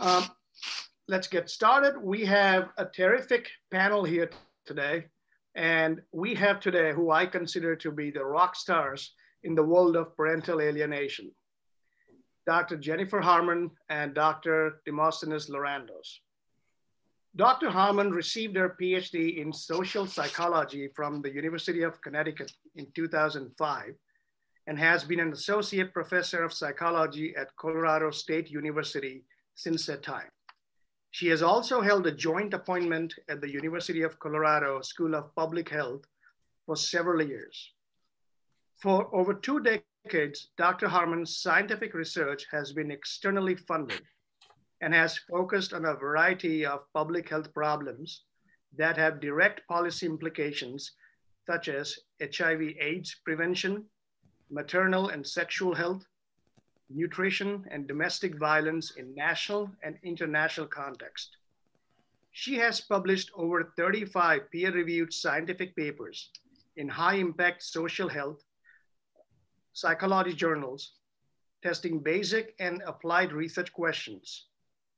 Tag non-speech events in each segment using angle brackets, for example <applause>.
Um, let's get started. We have a terrific panel here today. And we have today who I consider to be the rock stars in the world of parental alienation. Dr. Jennifer Harman and Dr. Demosthenes Lorandos. Dr. Harman received her PhD in social psychology from the University of Connecticut in 2005 and has been an associate professor of psychology at Colorado State University since that time. She has also held a joint appointment at the University of Colorado School of Public Health for several years. For over two decades, Dr. Harman's scientific research has been externally funded and has focused on a variety of public health problems that have direct policy implications, such as HIV AIDS prevention, maternal and sexual health, nutrition, and domestic violence in national and international context. She has published over 35 peer-reviewed scientific papers in high-impact social health, psychology journals, testing basic and applied research questions,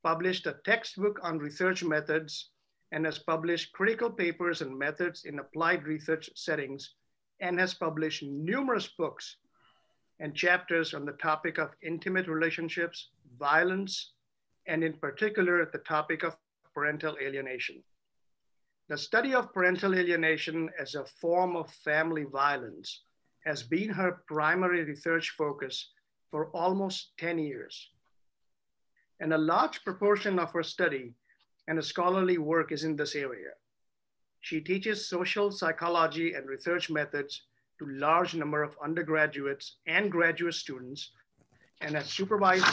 published a textbook on research methods, and has published critical papers and methods in applied research settings, and has published numerous books and chapters on the topic of intimate relationships, violence, and in particular, the topic of parental alienation. The study of parental alienation as a form of family violence has been her primary research focus for almost 10 years. And a large proportion of her study and her scholarly work is in this area. She teaches social psychology and research methods to large number of undergraduates and graduate students and has supervised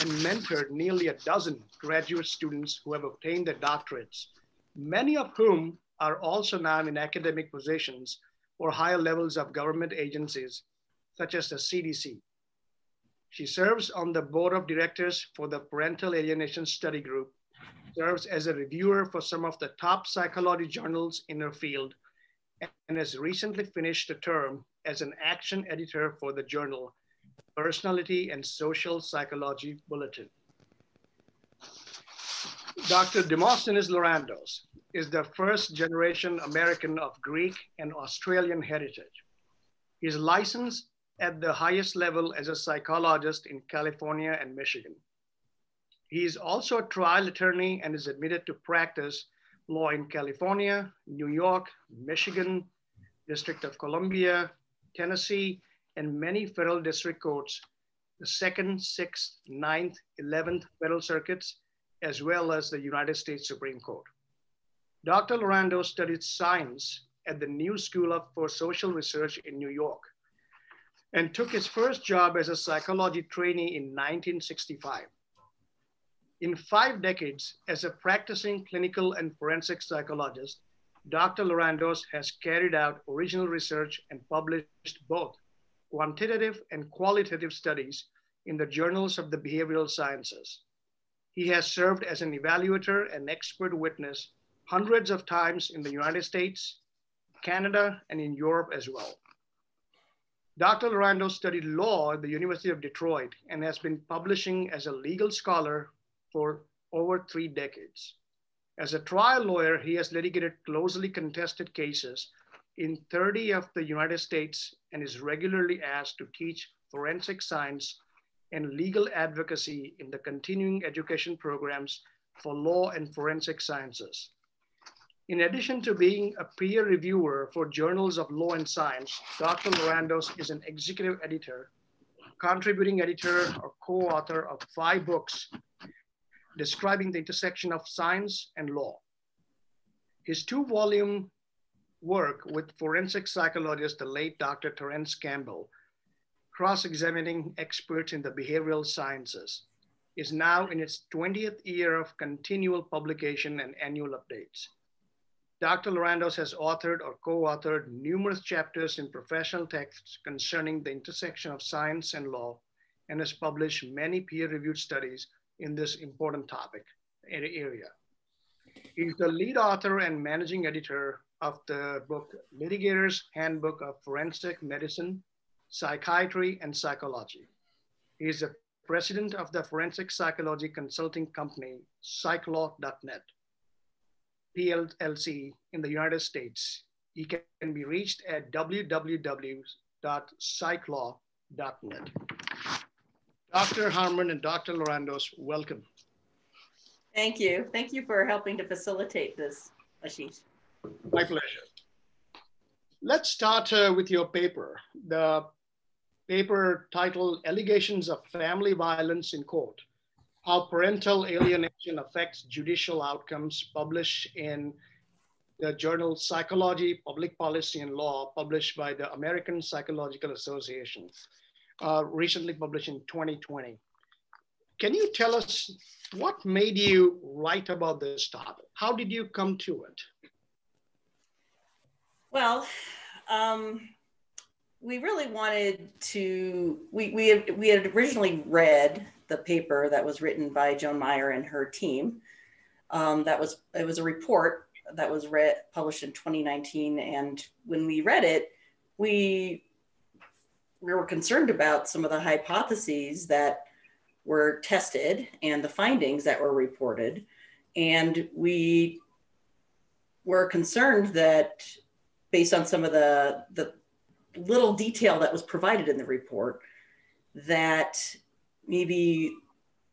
and mentored nearly a dozen graduate students who have obtained their doctorates, many of whom are also now in academic positions or higher levels of government agencies, such as the CDC. She serves on the board of directors for the Parental Alienation Study Group, serves as a reviewer for some of the top psychology journals in her field, and has recently finished a term as an action editor for the journal Personality and Social Psychology Bulletin. Dr. Demosthenes Lorandos is the first generation American of Greek and Australian heritage. He's licensed at the highest level as a psychologist in California and Michigan. He is also a trial attorney and is admitted to practice law in California, New York, Michigan, District of Columbia, Tennessee, and many federal district courts, the second, sixth, ninth, 11th federal circuits, as well as the United States Supreme Court. Dr. Lorando studied science at the New School for Social Research in New York and took his first job as a psychology trainee in 1965. In five decades as a practicing clinical and forensic psychologist, Dr. Lorandos has carried out original research and published both quantitative and qualitative studies in the journals of the behavioral sciences. He has served as an evaluator and expert witness hundreds of times in the United States, Canada, and in Europe as well. Dr. Lorandos studied law at the University of Detroit and has been publishing as a legal scholar for over three decades. As a trial lawyer, he has litigated closely contested cases in 30 of the United States and is regularly asked to teach forensic science and legal advocacy in the continuing education programs for law and forensic sciences. In addition to being a peer reviewer for journals of law and science, Dr. Lorandos is an executive editor, contributing editor or co-author of five books describing the intersection of science and law. His two volume work with forensic psychologist, the late Dr. Terence Campbell, cross-examining experts in the behavioral sciences, is now in its 20th year of continual publication and annual updates. Dr. Lorandos has authored or co-authored numerous chapters in professional texts concerning the intersection of science and law and has published many peer-reviewed studies in this important topic area. He's the lead author and managing editor of the book Litigator's Handbook of Forensic Medicine, Psychiatry, and Psychology. He is a president of the forensic psychology consulting company, Psychlaw.net, PLLC in the United States. He can be reached at www.psychlaw.net. Dr. Harman and Dr. Lorandos, welcome. Thank you. Thank you for helping to facilitate this, Ashish. My pleasure. Let's start uh, with your paper. The paper titled Allegations of Family Violence in Court, How Parental Alienation Affects Judicial Outcomes, published in the journal Psychology, Public Policy and Law, published by the American Psychological Association, uh, recently published in 2020. Can you tell us what made you write about this topic? How did you come to it? Well, um, we really wanted to, we, we, had, we had originally read the paper that was written by Joan Meier and her team. Um, that was, it was a report that was read, published in 2019. And when we read it, we, we were concerned about some of the hypotheses that were tested and the findings that were reported. And we were concerned that based on some of the, the little detail that was provided in the report, that maybe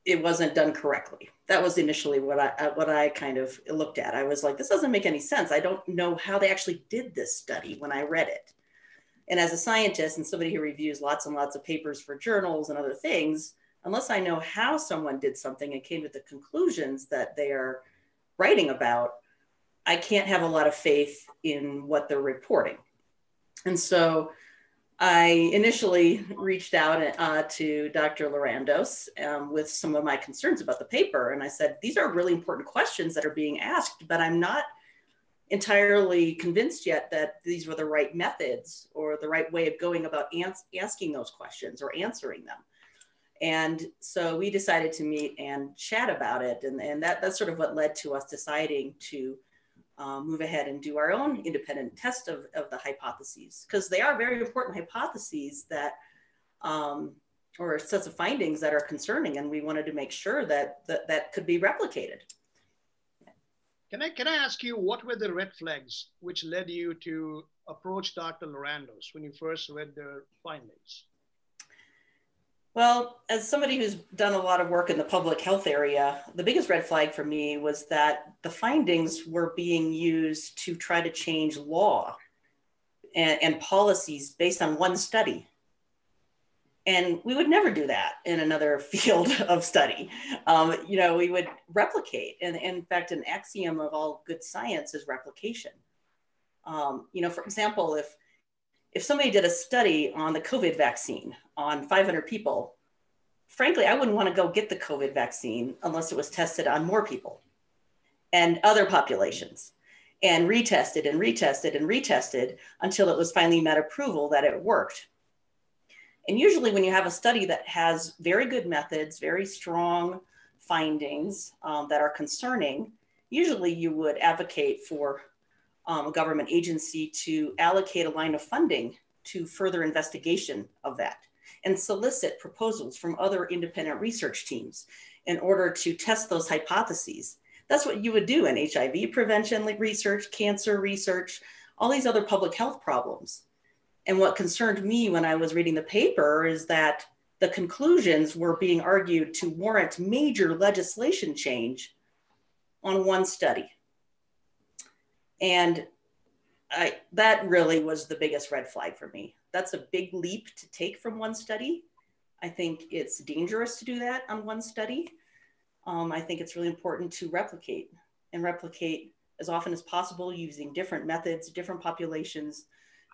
it wasn't done correctly. That was initially what I what I kind of looked at. I was like, this doesn't make any sense. I don't know how they actually did this study when I read it. And as a scientist and somebody who reviews lots and lots of papers for journals and other things, unless I know how someone did something and came to the conclusions that they are writing about, I can't have a lot of faith in what they're reporting. And so I initially reached out uh, to Dr. Lorandos um, with some of my concerns about the paper. And I said, these are really important questions that are being asked, but I'm not entirely convinced yet that these were the right methods or the right way of going about ans- asking those questions or answering them. And so we decided to meet and chat about it. And, and that, that's sort of what led to us deciding to um, move ahead and do our own independent test of, of the hypotheses, because they are very important hypotheses that, um, or sets of findings that are concerning. And we wanted to make sure that that, that could be replicated. Can I, can I ask you, what were the red flags which led you to approach Dr. Lorandos when you first read the findings? Well, as somebody who's done a lot of work in the public health area, the biggest red flag for me was that the findings were being used to try to change law and, and policies based on one study. And we would never do that in another <laughs> field of study. Um, you know, we would replicate. And, and in fact, an axiom of all good science is replication. Um, you know, for example, if if somebody did a study on the COVID vaccine on 500 people, frankly, I wouldn't want to go get the COVID vaccine unless it was tested on more people and other populations and retested and retested and retested until it was finally met approval that it worked. And usually, when you have a study that has very good methods, very strong findings um, that are concerning, usually you would advocate for um, a government agency to allocate a line of funding to further investigation of that and solicit proposals from other independent research teams in order to test those hypotheses. That's what you would do in HIV prevention research, cancer research, all these other public health problems. And what concerned me when I was reading the paper is that the conclusions were being argued to warrant major legislation change on one study. And I, that really was the biggest red flag for me. That's a big leap to take from one study. I think it's dangerous to do that on one study. Um, I think it's really important to replicate and replicate as often as possible using different methods, different populations,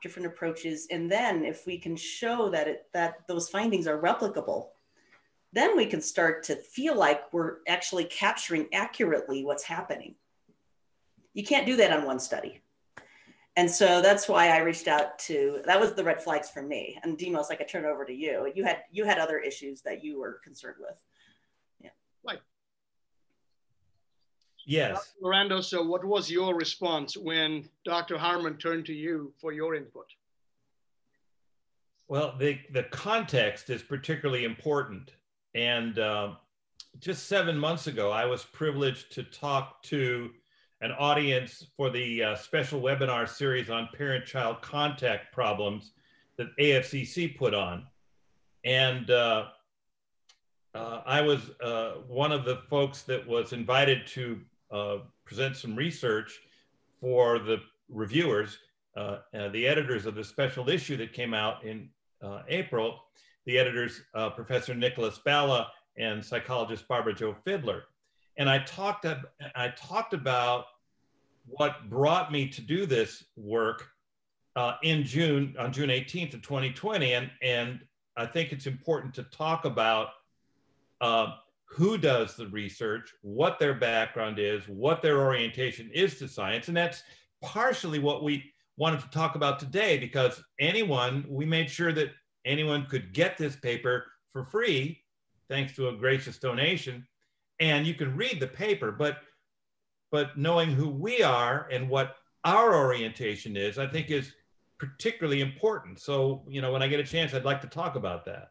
different approaches. And then if we can show that, it, that those findings are replicable, then we can start to feel like we're actually capturing accurately what's happening. You can't do that on one study. And so that's why I reached out to that was the red flags for me. And Demos, I could turn over to you. You had you had other issues that you were concerned with. Yeah. Right. Yes. Miranda, so what was your response when Dr. Harman turned to you for your input? Well, the, the context is particularly important And uh, just seven months ago, I was privileged to talk to an audience for the uh, special webinar series on parent child contact problems that AFCC put on. And uh, uh, I was uh, one of the folks that was invited to uh, present some research for the reviewers, uh, the editors of the special issue that came out in April, the editors, Professor Nicholas Bala and psychologist Barbara Jo Fidler. And I talked, I talked about what brought me to do this work uh, in June, on June 18th of 2020. And, and I think it's important to talk about uh, who does the research, what their background is, what their orientation is to science. And that's partially what we wanted to talk about today because anyone, we made sure that anyone could get this paper for free thanks to a gracious donation. And you can read the paper, but but knowing who we are and what our orientation is, I think is particularly important. So, you know, when I get a chance, I'd like to talk about that.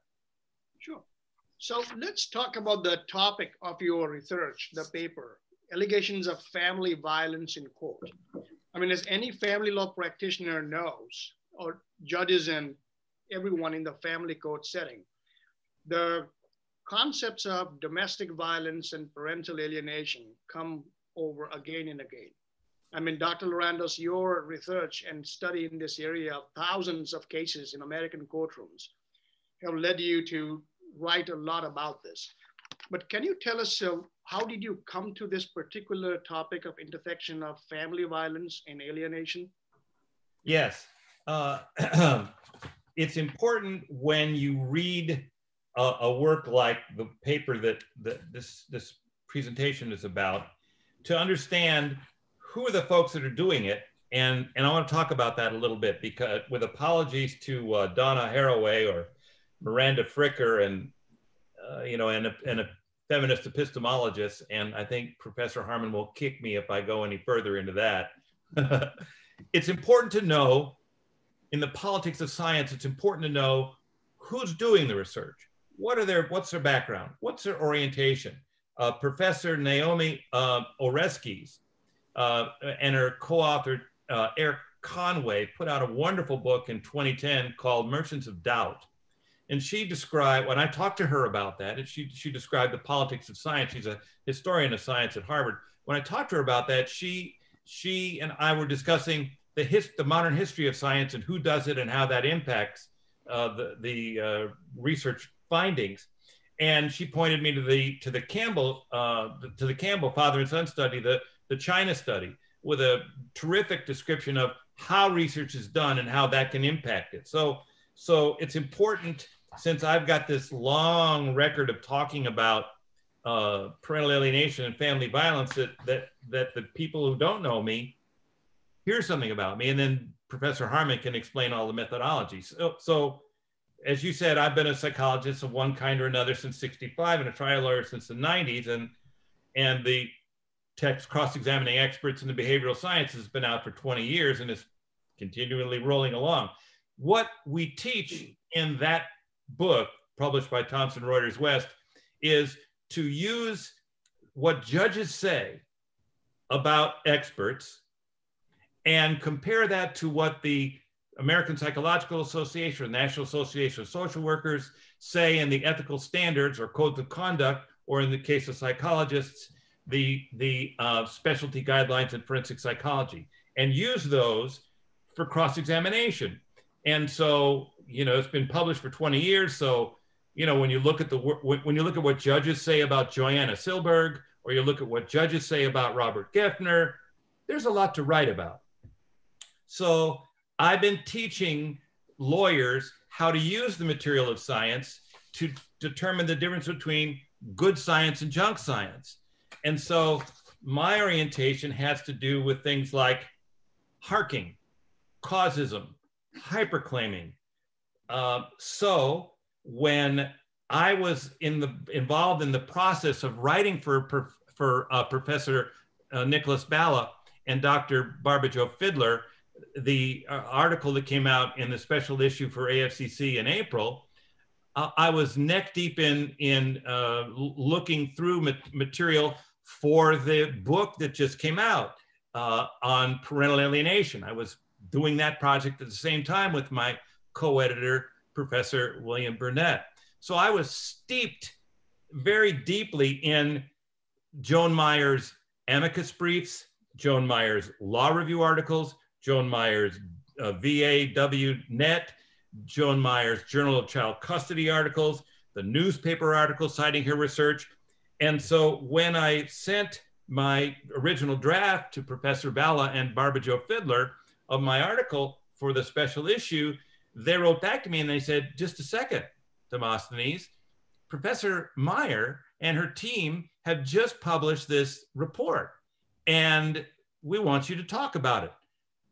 So let's talk about the topic of your research, the paper, allegations of family violence in court. I mean, as any family law practitioner knows, or judges and everyone in the family court setting, the concepts of domestic violence and parental alienation come over again and again. I mean, Dr. Lorandos, your research and study in this area of thousands of cases in American courtrooms have led you to write a lot about this. But can you tell us uh, how did you come to this particular topic of intersection of family violence and alienation? Yes. Uh, <clears throat> it's important when you read a, a, work like the paper that, that this, this presentation is about to understand who are the folks that are doing it. And, and I want to talk about that a little bit because with apologies to uh, Donna Haraway or Miranda Fricker and, uh, you know, and a, and a feminist epistemologist. And I think Professor Harman will kick me if I go any further into that. <laughs> it's important to know in the politics of science, it's important to know who's doing the research. What are their, what's their background? What's their orientation? Uh, Professor Naomi uh, Oreskes uh, and her co-author uh, Eric Conway put out a wonderful book in 2010 called Merchants of Doubt. And she described, when I talked to her about that, and she, she described the politics of science. She's a historian of science at Harvard. When I talked to her about that, she, she and I were discussing the, his, the modern history of science and who does it and how that impacts uh, the, the uh, research findings and she pointed me to the to the Campbell uh, to the Campbell father and son study, the the China study, with a terrific description of how research is done and how that can impact it. So so it's important since I've got this long record of talking about uh, parental alienation and family violence that that that the people who don't know me hear something about me, and then Professor Harman can explain all the methodologies. So, so as you said, I've been a psychologist of one kind or another since 65 and a trial lawyer since the 90s. And, and the text cross-examining experts in the behavioral sciences has been out for 20 years and is continually rolling along. What we teach in that book, published by Thomson Reuters West, is to use what judges say about experts and compare that to what the American Psychological Association, National Association of Social Workers say in the ethical standards or codes of conduct, or in the case of psychologists, the, the uh, specialty guidelines in forensic psychology, and use those for cross-examination. And so, you know, it's been published for 20 years. So, you know, when you look at the when you look at what judges say about Joyanna Silberg, or you look at what judges say about Robert Geffner, there's a lot to write about. So I've been teaching lawyers how to use the material of science to determine the difference between good science and junk science. And so my orientation has to do with things like harking, causism, hyperclaiming. Uh, so when I was in the, involved in the process of writing for, for uh, Professor uh, Nicholas Bala and Dr. Barbara Jo Fidler, the uh, article that came out in the special issue for AFCC in April, uh, I was neck deep in, in looking through material for the book that just came out on parental alienation. I was doing that project at the same time with my co-editor, Professor William Bernet. So I was steeped very deeply in Joan Meier's amicus briefs, Joan Meier's law review articles, Joan Meier's uh, VAW net, Joan Meier's Journal of Child Custody articles, the newspaper articles citing her research. And so when I sent my original draft to Professor Bala and Barbara Jo Fidler of my article for the special issue, they wrote back to me and they said, just a second, Demosthenes, Professor Meier and her team have just published this report and we want you to talk about it.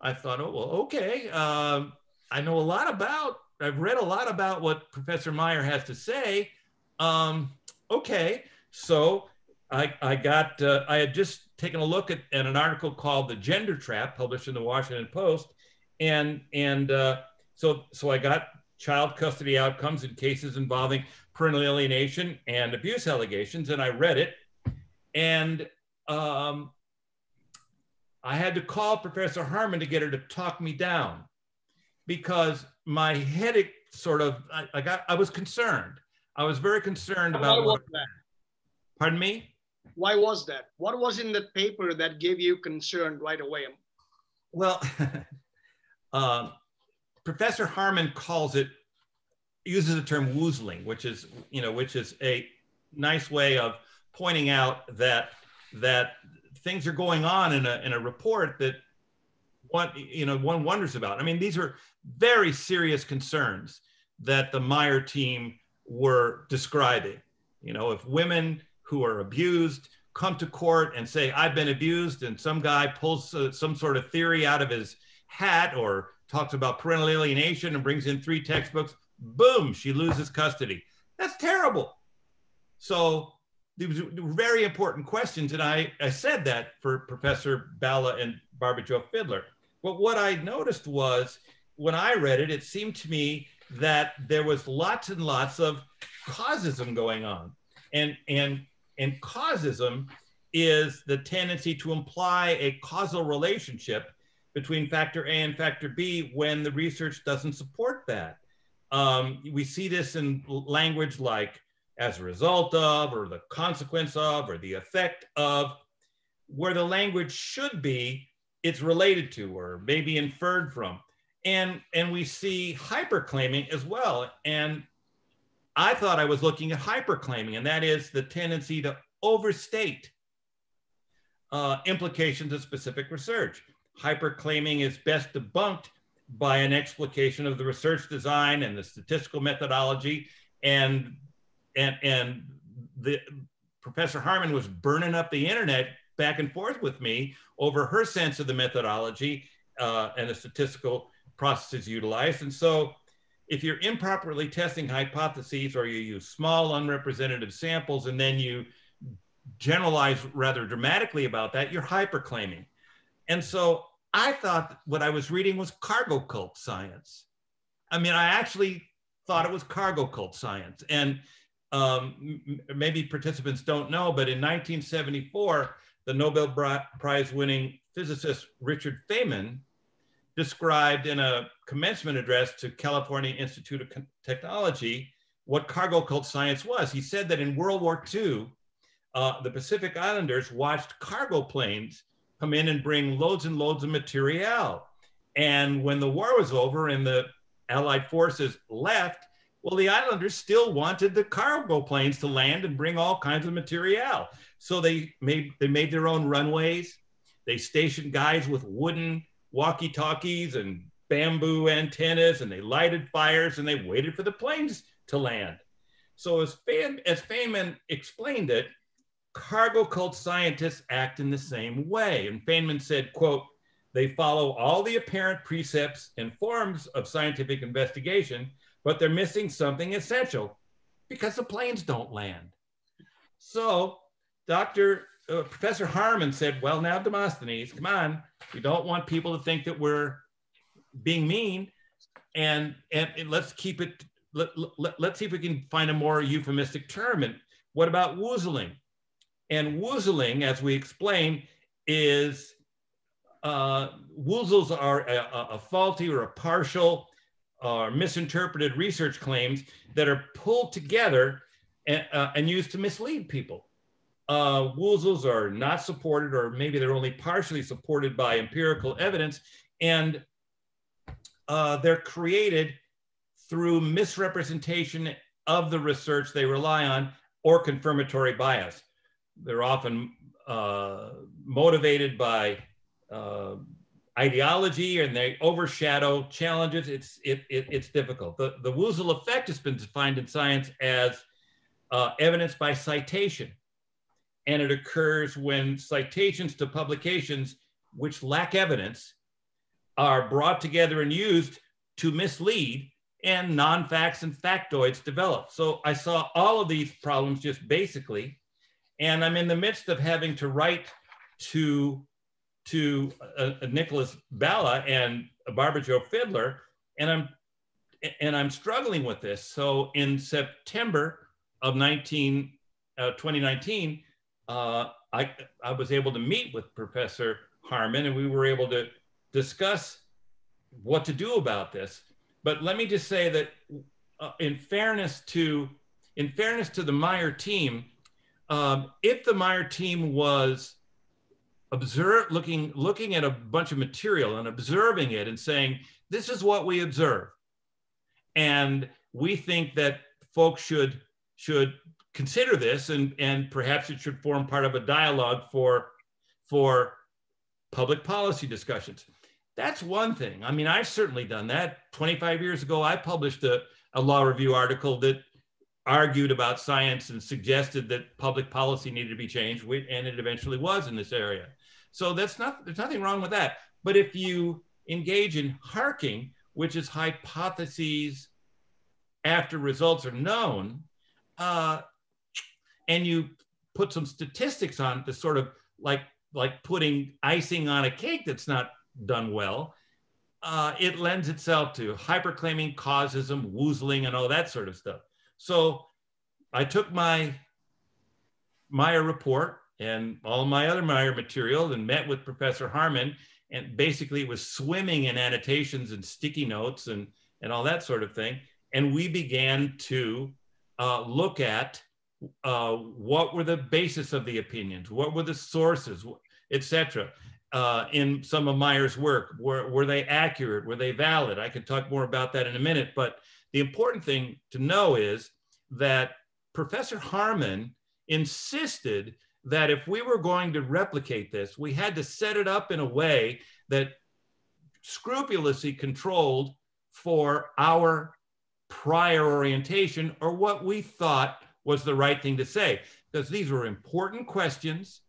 I thought, oh, well, okay. Um, I know a lot about, I've read a lot about what Professor Meier has to say. Um, okay. So I, I got, uh, I had just taken a look at, at, an article called The Gender Trap published in the Washington Post. And, and uh, so, so I got child custody outcomes in cases involving parental alienation and abuse allegations. And I read it. And um, I had to call Professor Harman to get her to talk me down because my headache sort of, I, I got, I was concerned. I was very concerned about what, that. Pardon me? Why was that? What was in the paper that gave you concern right away? Well, uh, <laughs> Professor Harman calls it, uses the term woozling, which is, you know, which is a nice way of pointing out that that things are going on in a, in a report that one, you know, one wonders about. I mean, these are very serious concerns that the Meier team were describing. You know, if women who are abused come to court and say, I've been abused, and some guy pulls uh, some sort of theory out of his hat or talks about parental alienation and brings in three textbooks, boom, she loses custody. That's terrible. So these were very important questions. And I, I said that for Professor Bala and Barbara Jo Fidler. But what I noticed was when I read it, it seemed to me that there was lots and lots of causism going on. And, and, and causism is the tendency to imply a causal relationship between factor A and factor B when the research doesn't support that. Um, we see this in language like as a result of, or the consequence of, or the effect of, where the language should be, it's related to, or maybe inferred from. And, and we see hyperclaiming as well. And I thought I was looking at hyperclaiming, and that is the tendency to overstate uh, implications of specific research. Hyperclaiming is best debunked by an explication of the research design and the statistical methodology and and and the Professor Harman was burning up the internet back and forth with me over her sense of the methodology uh, and the statistical processes utilized. And so, if you're improperly testing hypotheses or you use small unrepresentative samples and then you generalize rather dramatically about that, you're hyperclaiming. And so I thought what I was reading was cargo cult science. I mean, I actually thought it was cargo cult science. And um, maybe participants don't know, but in 1974, the Nobel Prize winning physicist Richard Feynman described in a commencement address to California Institute of Technology what cargo cult science was. He said that in World War II, uh, the Pacific Islanders watched cargo planes come in and bring loads and loads of material. And when the war was over and the Allied forces left, well, the islanders still wanted the cargo planes to land and bring all kinds of material. So they made they made their own runways. They stationed guys with wooden walkie-talkies and bamboo antennas, and they lighted fires and they waited for the planes to land. So as, Fan, as Feynman explained it, cargo cult scientists act in the same way. And Feynman said, quote, they follow all the apparent precepts and forms of scientific investigation, but they're missing something essential because the planes don't land. So Dr. Uh, Professor Harman said, well, now Demosthenes, come on, we don't want people to think that we're being mean and, and, and let's keep it let, let, let's see if we can find a more euphemistic term. And what about woozling? And woozling, as we explained, is uh, woozles are a, a, faulty or a partial or misinterpreted research claims that are pulled together and, uh, and used to mislead people. Uh, woozles are not supported, or maybe they're only partially supported by empirical evidence, and uh, they're created through misrepresentation of the research they rely on or confirmatory bias. They're often uh, motivated by uh, ideology and they overshadow challenges. It's, it, it, it's difficult. The, the Woozle effect has been defined in science as uh, evidence by citation. And it occurs when citations to publications which lack evidence are brought together and used to mislead and non-facts and factoids develop. So I saw all of these problems just basically, and I'm in the midst of having to write to to uh, uh, Nicholas Bala and Barbara Jo Fidler, and I'm and I'm struggling with this. So in September of 19, uh, 2019, uh, I, I was able to meet with Professor Harman and we were able to discuss what to do about this. But let me just say that uh, in fairness to in fairness to the Meier team, um, if the Meier team was observe looking looking at a bunch of material and observing it and saying this is what we observe, and we think that folks should should consider this and and perhaps it should form part of a dialogue for for public policy discussions that's one thing. I mean, I've certainly done that. 25 years ago, I published a, a law review article that argued about science and suggested that public policy needed to be changed, and it eventually was in this area. So that's not there's nothing wrong with that. But if you engage in harking, which is hypotheses after results are known, uh, and you put some statistics on it to sort of like like putting icing on a cake that's not done well, uh, it lends itself to hyperclaiming, causism, woozling, and all that sort of stuff. So I took my Meier report and all my other Meier material and met with Professor Harman, and basically it was swimming in annotations and sticky notes and, and all that sort of thing. And we began to uh, look at uh, what were the basis of the opinions, what were the sources, etc uh, in some of Meier's work. Were, were they accurate? Were they valid? I could talk more about that in a minute. But the important thing to know is that Professor Harman insisted that if we were going to replicate this, we had to set it up in a way that scrupulously controlled for our prior orientation or what we thought was the right thing to say. Because these were important questions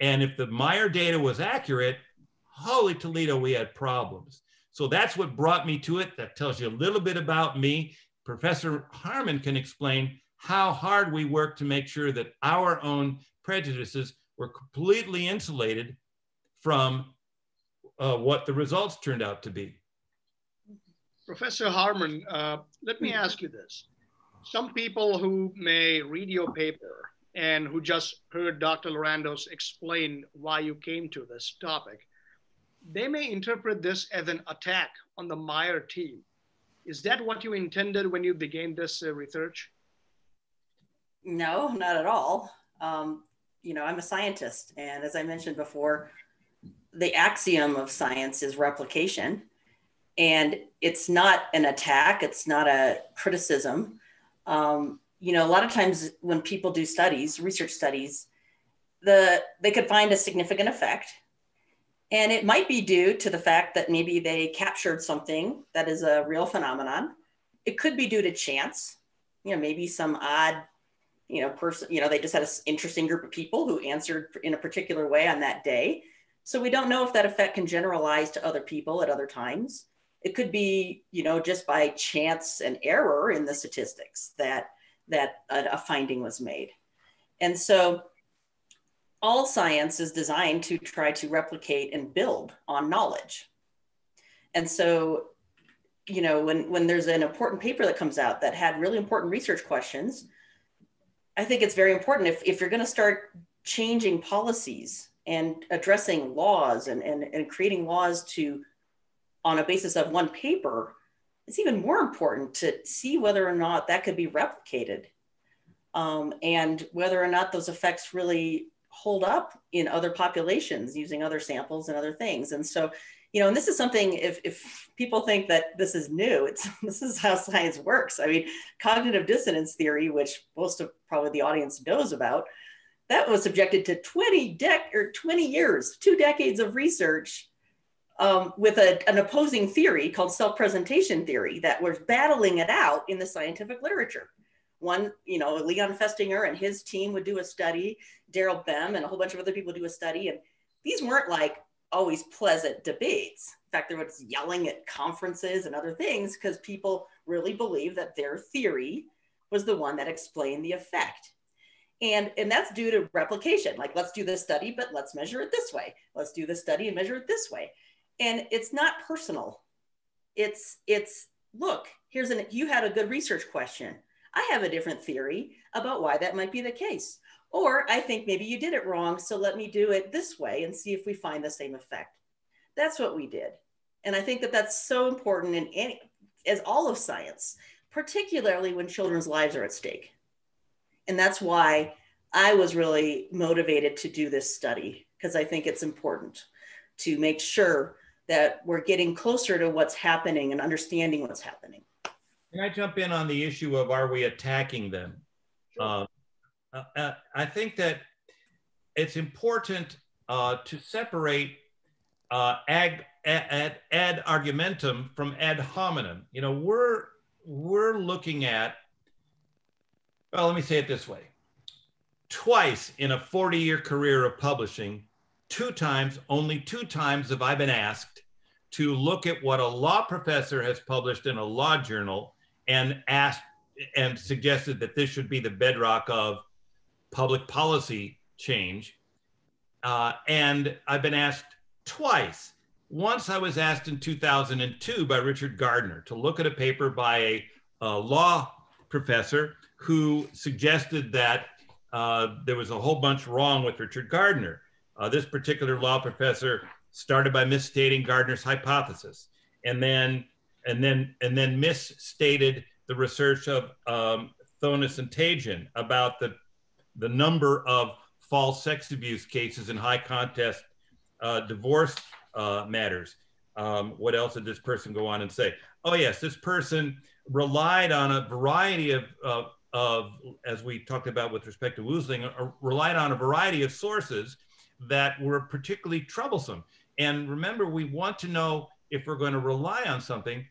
and if the Meier data was accurate, holy Toledo, we had problems. So that's what brought me to it. That tells you a little bit about me. Professor Harman can explain how hard we worked to make sure that our own prejudices were completely insulated from uh, what the results turned out to be. Professor Harman, uh, let me ask you this. Some people who may read your paper and who just heard Dr. Lorandos explain why you came to this topic, they may interpret this as an attack on the Meier team. Is that what you intended when you began this uh, research? No, not at all. Um, you know, I'm a scientist, and as I mentioned before, the axiom of science is replication. And it's not an attack, it's not a criticism. Um, you know, a lot of times when people do studies, research studies, the they could find a significant effect. And it might be due to the fact that maybe they captured something that is a real phenomenon. It could be due to chance, you know, maybe some odd, you know, person, you know, they just had an interesting group of people who answered in a particular way on that day. So we don't know if that effect can generalize to other people at other times. It could be, you know, just by chance and error in the statistics that that a, a finding was made. And so all science is designed to try to replicate and build on knowledge. And so you know, when, when there's an important paper that comes out that had really important research questions, I think it's very important if, if you're going to start changing policies and addressing laws and, and, and creating laws to on a basis of one paper, it's even more important to see whether or not that could be replicated um, and whether or not those effects really hold up in other populations using other samples and other things. And so, you know, and this is something if, if people think that this is new, it's <laughs> this is how science works. I mean, cognitive dissonance theory, which most of probably the audience knows about, that was subjected to 20 dec or 20 years, two decades of research um, with a, an opposing theory called self-presentation theory that was battling it out in the scientific literature. One, you know, Leon Festinger and his team would do a study, Daryl Bem and a whole bunch of other people do a study. And these weren't like always pleasant debates. In fact, there was yelling at conferences and other things because people really believed that their theory was the one that explained the effect. And and that's due to replication. Like let's do this study but let's measure it this way. Let's do this study and measure it this way. And it's not personal. It's it's look here's an you had a good research question i have a different theory about why that might be the case. Or i think maybe you did it wrong so let me do it this way and see if we find the same effect. That's what we did. And i think that that's so important in any as all of science particularly when children's lives are at stake. And that's why I was really motivated to do this study because I think it's important to make sure that we're getting closer to what's happening and understanding what's happening. Can I jump in on the issue of are we attacking them? Sure. Um, uh, uh, I think that it's important uh, to separate uh, ag, ad, ad argumentum from ad hominem. You know, we're we're looking at well, let me say it this way. Twice in a 40 year career of publishing, two times, only two times have I been asked to look at what a law professor has published in a law journal and asked and suggested that this should be the bedrock of public policy change. Uh, and I've been asked twice. Once I was asked in 2002 by Richard Gardner to look at a paper by a, a law professor who suggested that uh, there was a whole bunch wrong with Richard Gardner. Uh, this particular law professor started by misstating Gardner's hypothesis, and then and then and then misstated the research of um, Thoennes and Tjaden about the the number of false sex abuse cases in high contest uh, divorce uh, matters. Um, what else did this person go on and say? Oh yes, this person relied on a variety of uh, of, as we talked about with respect to woozling, uh, relied on a variety of sources that were particularly troublesome. And remember, we want to know if we're going to rely on something,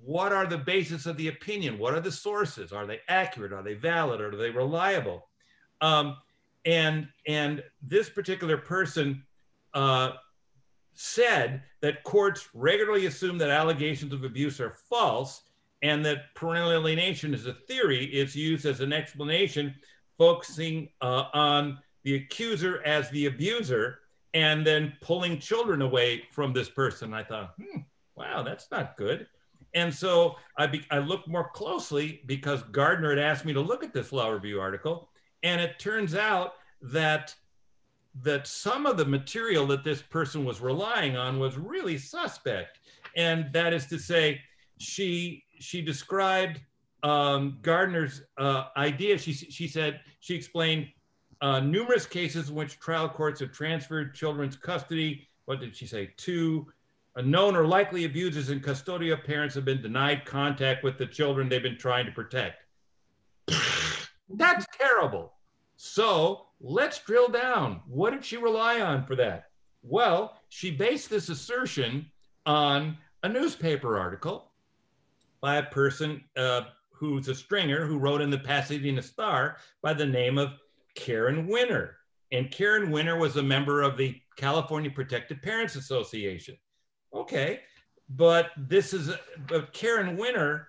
what are the basis of the opinion? What are the sources? Are they accurate? Are they valid? Are they reliable? Um, and and this particular person uh, said that courts regularly assume that allegations of abuse are false and that parental alienation is a theory. It's used as an explanation, focusing uh, on the accuser as the abuser and then pulling children away from this person. I thought, hmm, wow, that's not good. And so I, be, I looked more closely because Gardner had asked me to look at this law review article. And it turns out that that some of the material that this person was relying on was really suspect. And that is to say, she she described um, Gardner's uh, idea. She, she said, she explained uh, numerous cases in which trial courts have transferred children's custody. What did she say? To known or likely abusers and custodial parents have been denied contact with the children they've been trying to protect. <sighs> That's terrible. So let's drill down. What did she rely on for that? Well, she based this assertion on a newspaper article by a person uh, who's a stringer who wrote in the Pasadena Star by the name of Karen Winner. And Karen Winner was a member of the California Protected Parents Association. Okay, but this is, but Karen Winner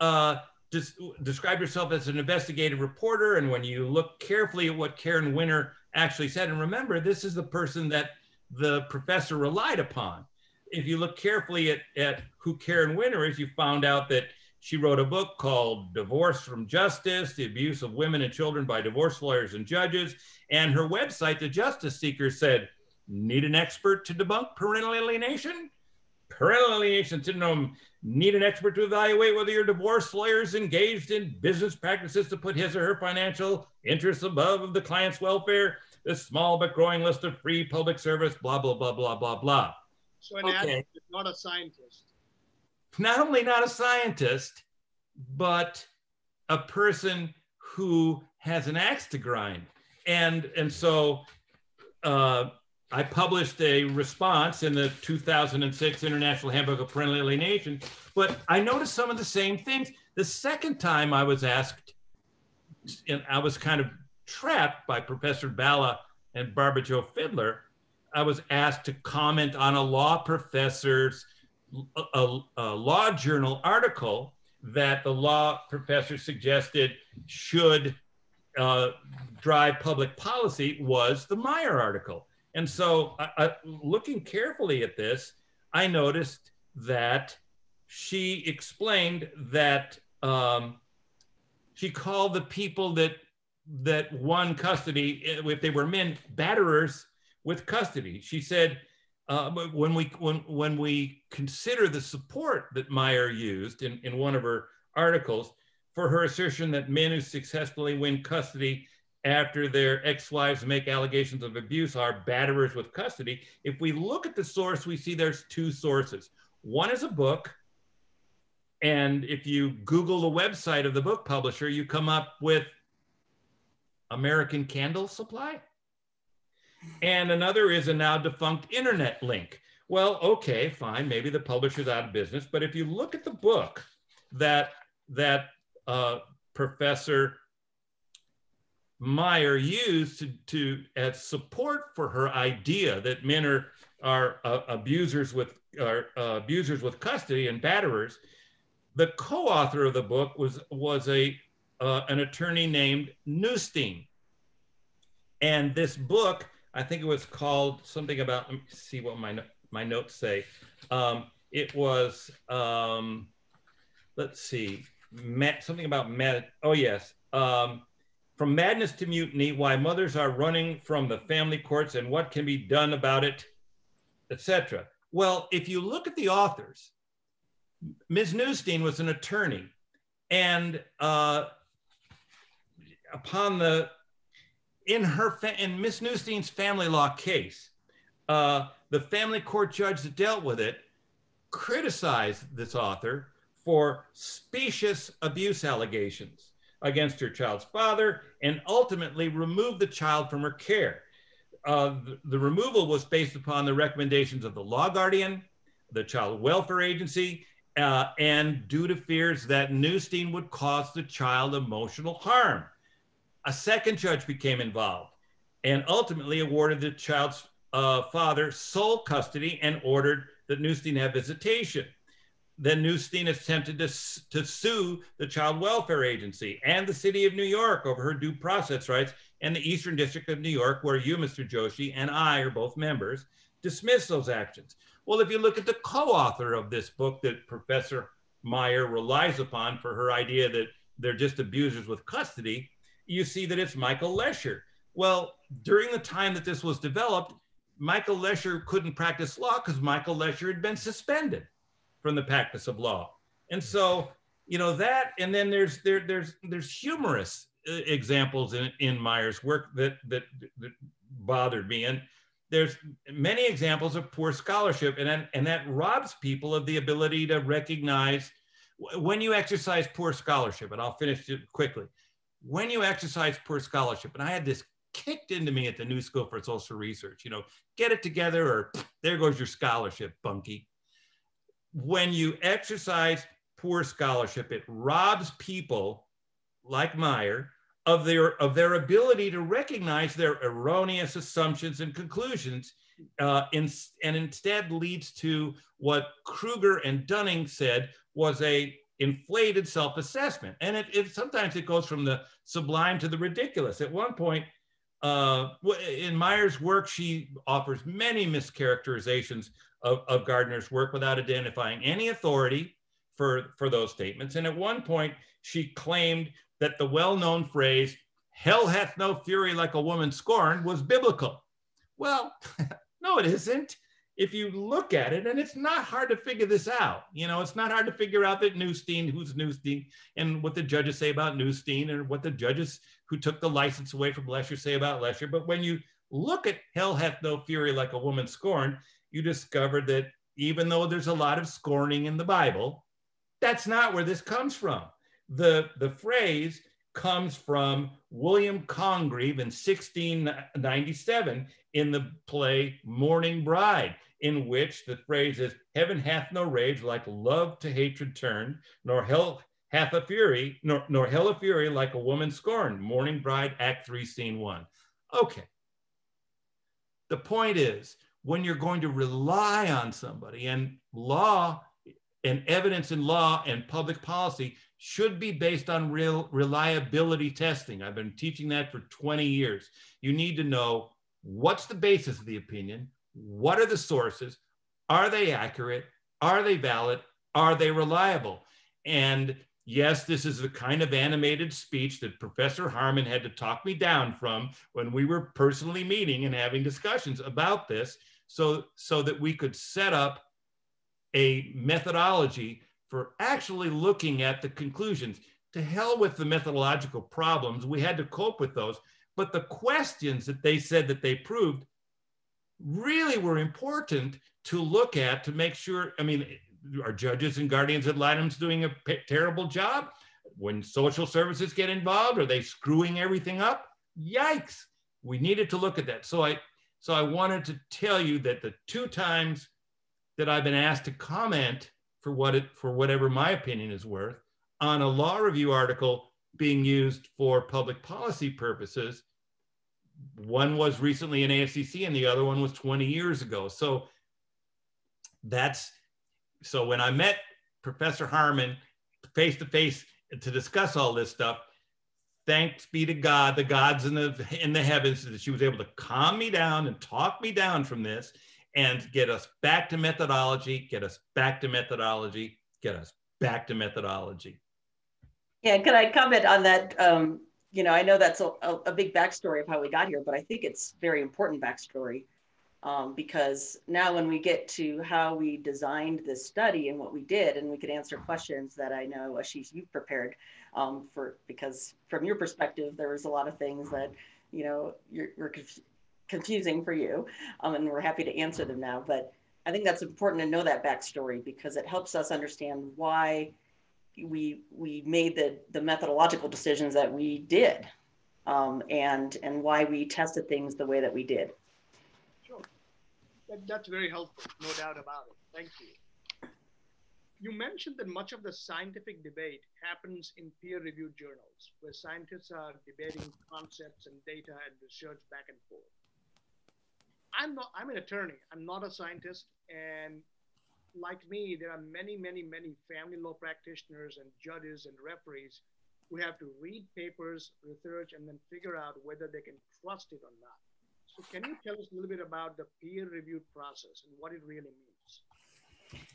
uh, des- described herself as an investigative reporter. And when you look carefully at what Karen Winner actually said, and remember, this is the person that the professor relied upon if you look carefully at, at who Karen Winner is, you found out that she wrote a book called Divorce from Justice, The Abuse of Women and Children by Divorce Lawyers and Judges. And her website, The Justice Seeker, said, Need an expert to debunk parental alienation? Parental alienation syndrome need an expert to evaluate whether your divorce lawyer is engaged in business practices to put his or her financial interests above the client's welfare. This small but growing list of free public service, blah, blah, blah, blah, blah, blah. So an okay. is not a scientist. Not only not a scientist, but a person who has an axe to grind. And, and so uh, I published a response in the 2006 International Handbook of Parental Alienation, but I noticed some of the same things. The second time I was asked, and I was kind of trapped by Professor Bala and Barbara Jo Fidler, I was asked to comment on a law professor's a, a law journal article that the law professor suggested should uh, drive public policy was the Meier article. And so, looking carefully at this, I noticed that she explained that um, she called the people that that won custody, if they were men, batterers with custody. She said, uh, when we when when we consider the support that Meier used in, in one of her articles for her assertion that men who successfully win custody after their ex-wives make allegations of abuse are batterers with custody. If we look at the source, we see there's two sources. One is a book, and if you Google the website of the book publisher, you come up with American Candle Supply. And another is a now defunct internet link. Well, okay, fine, maybe the publisher's out of business, but if you look at the book that that uh, Professor Meier used to, to as support for her idea that men are are uh, abusers with are uh, abusers with custody and batterers. The co-author of the book was was a uh, an attorney named Neustein, and this book I think it was called something about. Let me see what my my notes say. Um, it was um, let's see, something about med. Oh yes. Um, from madness to mutiny, why mothers are running from the family courts and what can be done about it, etc. Well, if you look at the authors, Ms. Neustein was an attorney, and uh, upon the in her in Miss Neustein's family law case, uh, the family court judge that dealt with it criticized this author for specious abuse allegations against her child's father and ultimately removed the child from her care. Uh, the, the, removal was based upon the recommendations of the law guardian, the child welfare agency, uh, and due to fears that Neustein would cause the child emotional harm. A second judge became involved and ultimately awarded the child's uh, father sole custody and ordered that Neustein have visitation then Neustein attempted to, to sue the Child Welfare Agency and the city of New York over her due process rights and the Eastern District of New York, where you, Mr. Joshi, and I are both members, dismissed those actions. Well, if you look at the co-author of this book that Professor Meier relies upon for her idea that they're just abusers with custody, you see that it's Michael Lesher. Well, during the time that this was developed, Michael Lesher couldn't practice law because Michael Lesher had been suspended from the practice of law. And so, you know, that, and then there's there there's there's humorous uh, examples in, in Meier's work that, that that bothered me. And there's many examples of poor scholarship, and, and that robs people of the ability to recognize when you exercise poor scholarship, and I'll finish it quickly. When you exercise poor scholarship, and I had this kicked into me at the New School for Social Research, you know, get it together or there goes your scholarship, bunkie when you exercise poor scholarship, it robs people like Meier of their of their ability to recognize their erroneous assumptions and conclusions, uh, in, and instead leads to what Kruger and Dunning said was a inflated self-assessment. And it, it sometimes it goes from the sublime to the ridiculous. At one point, Uh, in Meier's work, she offers many mischaracterizations of, of Gardner's work without identifying any authority for, for those statements. And at one point, she claimed that the well known phrase, hell hath no fury like a woman scorned, was biblical. Well, <laughs> no, it isn't. If you look at it, and it's not hard to figure this out. You know, it's not hard to figure out that Neustein, who's Neustein, and what the judges say about Neustein, and what the judges who took the license away from Lesher say about Lesher. But when you look at hell hath no fury like a woman scorned, you discover that even though there's a lot of scorning in the Bible, that's not where this comes from. The, the phrase comes from William Congreve in 1697 in the play Mourning Bride, in which the phrase is, Heaven hath no rage like love to hatred turned, nor hell hath a fury, nor, nor hell a fury like a woman scorned. Mourning Bride, Act 3, Scene 1. Okay. The point is, when you're going to rely on somebody, and law and evidence in law and public policy should be based on real reliability testing. I've been teaching that for 20 years. You need to know what's the basis of the opinion, what are the sources, are they accurate, are they valid, are they reliable? And yes, this is the kind of animated speech that Professor Harman had to talk me down from when we were personally meeting and having discussions about this so, so that we could set up a methodology for actually looking at the conclusions. To hell with the methodological problems, we had to cope with those. But the questions that they said that they proved really were important to look at to make sure. I mean, are judges and guardians ad litems doing a terrible job? When social services get involved, are they screwing everything up? Yikes! We needed to look at that. So I, so I wanted to tell you that the two times that I've been asked to comment for what it for whatever my opinion is worth on a law review article being used for public policy purposes. One was recently in AFCC and the other one was 20 years ago. So that's so when I met Professor Harman face to face to discuss all this stuff, thanks be to God, the gods in the in the heavens, that she was able to calm me down and talk me down from this and get us back to methodology, get us back to methodology, get us back to methodology. Yeah, can I comment on that? Um, you know, I know that's a, a, big backstory of how we got here, but I think it's very important backstory um, because now when we get to how we designed this study and what we did, and we could answer questions that I know Ashish you've prepared um, for, because from your perspective, there was a lot of things that you know you're, you're confusing for you, um, and we're happy to answer them now. But I think that's important to know that backstory because it helps us understand why we we made the the methodological decisions that we did, um, and and why we tested things the way that we did. Sure, that, that's very helpful, no doubt about it. Thank you. You mentioned that much of the scientific debate happens in peer-reviewed journals, where scientists are debating concepts and data and research back and forth. I'm not, I'm an attorney. I'm not a scientist. And like me, there are many, many, many family law practitioners and judges and referees who have to read papers, research, and then figure out whether they can trust it or not. So can you tell us a little bit about the peer reviewed process and what it really means?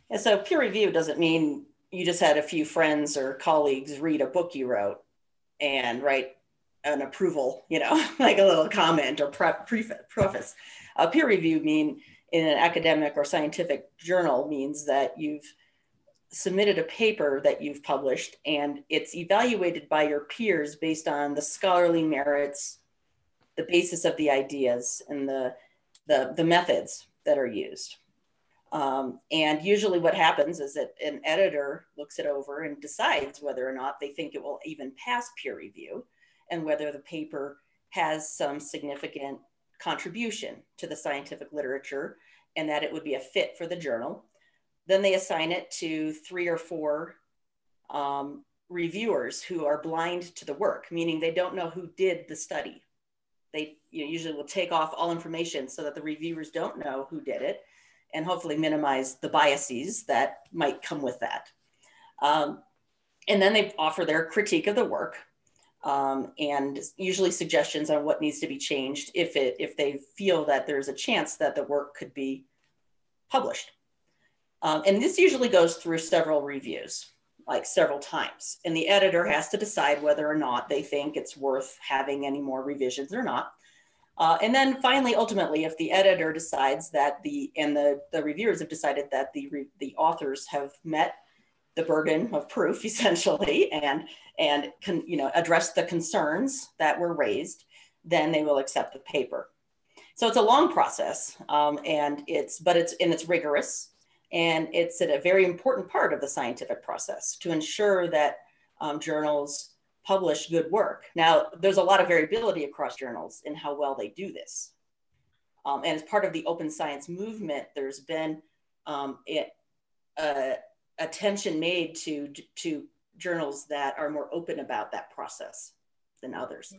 Yeah, so peer review doesn't mean you just had a few friends or colleagues read a book you wrote and write an approval, you know, <laughs> like a little comment or pre- preface. A peer review mean in an academic or scientific journal means that you've submitted a paper that you've published and it's evaluated by your peers based on the scholarly merits, the basis of the ideas and the, the, the methods that are used. Um, and usually what happens is that an editor looks it over and decides whether or not they think it will even pass peer review and whether the paper has some significant contribution to the scientific literature and that it would be a fit for the journal. Then they assign it to three or four um, reviewers who are blind to the work, meaning they don't know who did the study. They you know, usually will take off all information so that the reviewers don't know who did it and hopefully minimize the biases that might come with that. Um, and then they offer their critique of the work um, and usually suggestions on what needs to be changed if it if they feel that there's a chance that the work could be published. Um, and this usually goes through several reviews, like several times. And the editor has to decide whether or not they think it's worth having any more revisions or not. Uh, and then finally, ultimately, if the editor decides that the, and the, the reviewers have decided that the, the authors have met the burden of proof <laughs> essentially and, and can, you know, address the concerns that were raised, then they will accept the paper. So it's a long process um, and it's, but it's, and it's rigorous and it's a very important part of the scientific process to ensure that um, journals publish good work. Now, there's a lot of variability across journals in how well they do this. Um, and as part of the open science movement, there's been um, it, uh, attention made to, to journals that are more open about that process than others.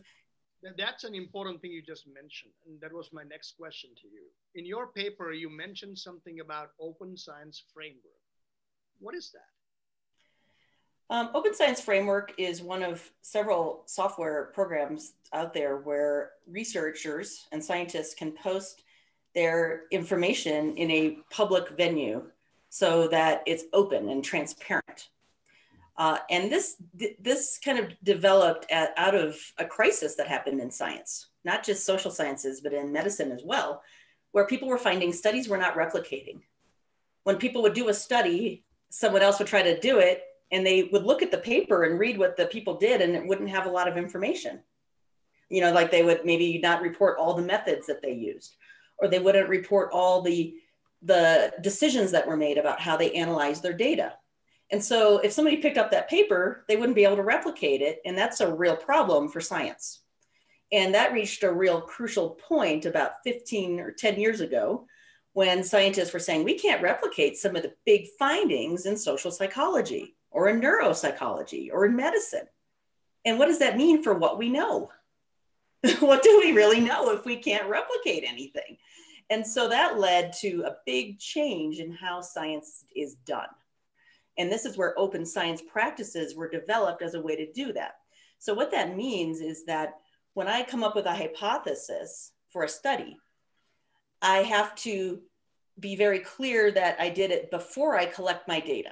That's an important thing you just mentioned. And that was my next question to you. In your paper, you mentioned something about open science framework. What is that? Um, Open Science Framework is one of several software programs out there where researchers and scientists can post their information in a public venue so that it's open and transparent. Uh, and this, this kind of developed at, out of a crisis that happened in science, not just social sciences, but in medicine as well, where people were finding studies were not replicating. When people would do a study, someone else would try to do it and they would look at the paper and read what the people did and it wouldn't have a lot of information. You know like they would maybe not report all the methods that they used or they wouldn't report all the the decisions that were made about how they analyzed their data. And so if somebody picked up that paper they wouldn't be able to replicate it and that's a real problem for science. And that reached a real crucial point about 15 or 10 years ago when scientists were saying we can't replicate some of the big findings in social psychology or in neuropsychology or in medicine. And what does that mean for what we know? <laughs> what do we really know if we can't replicate anything? And so that led to a big change in how science is done. And this is where open science practices were developed as a way to do that. So, what that means is that when I come up with a hypothesis for a study, I have to be very clear that I did it before I collect my data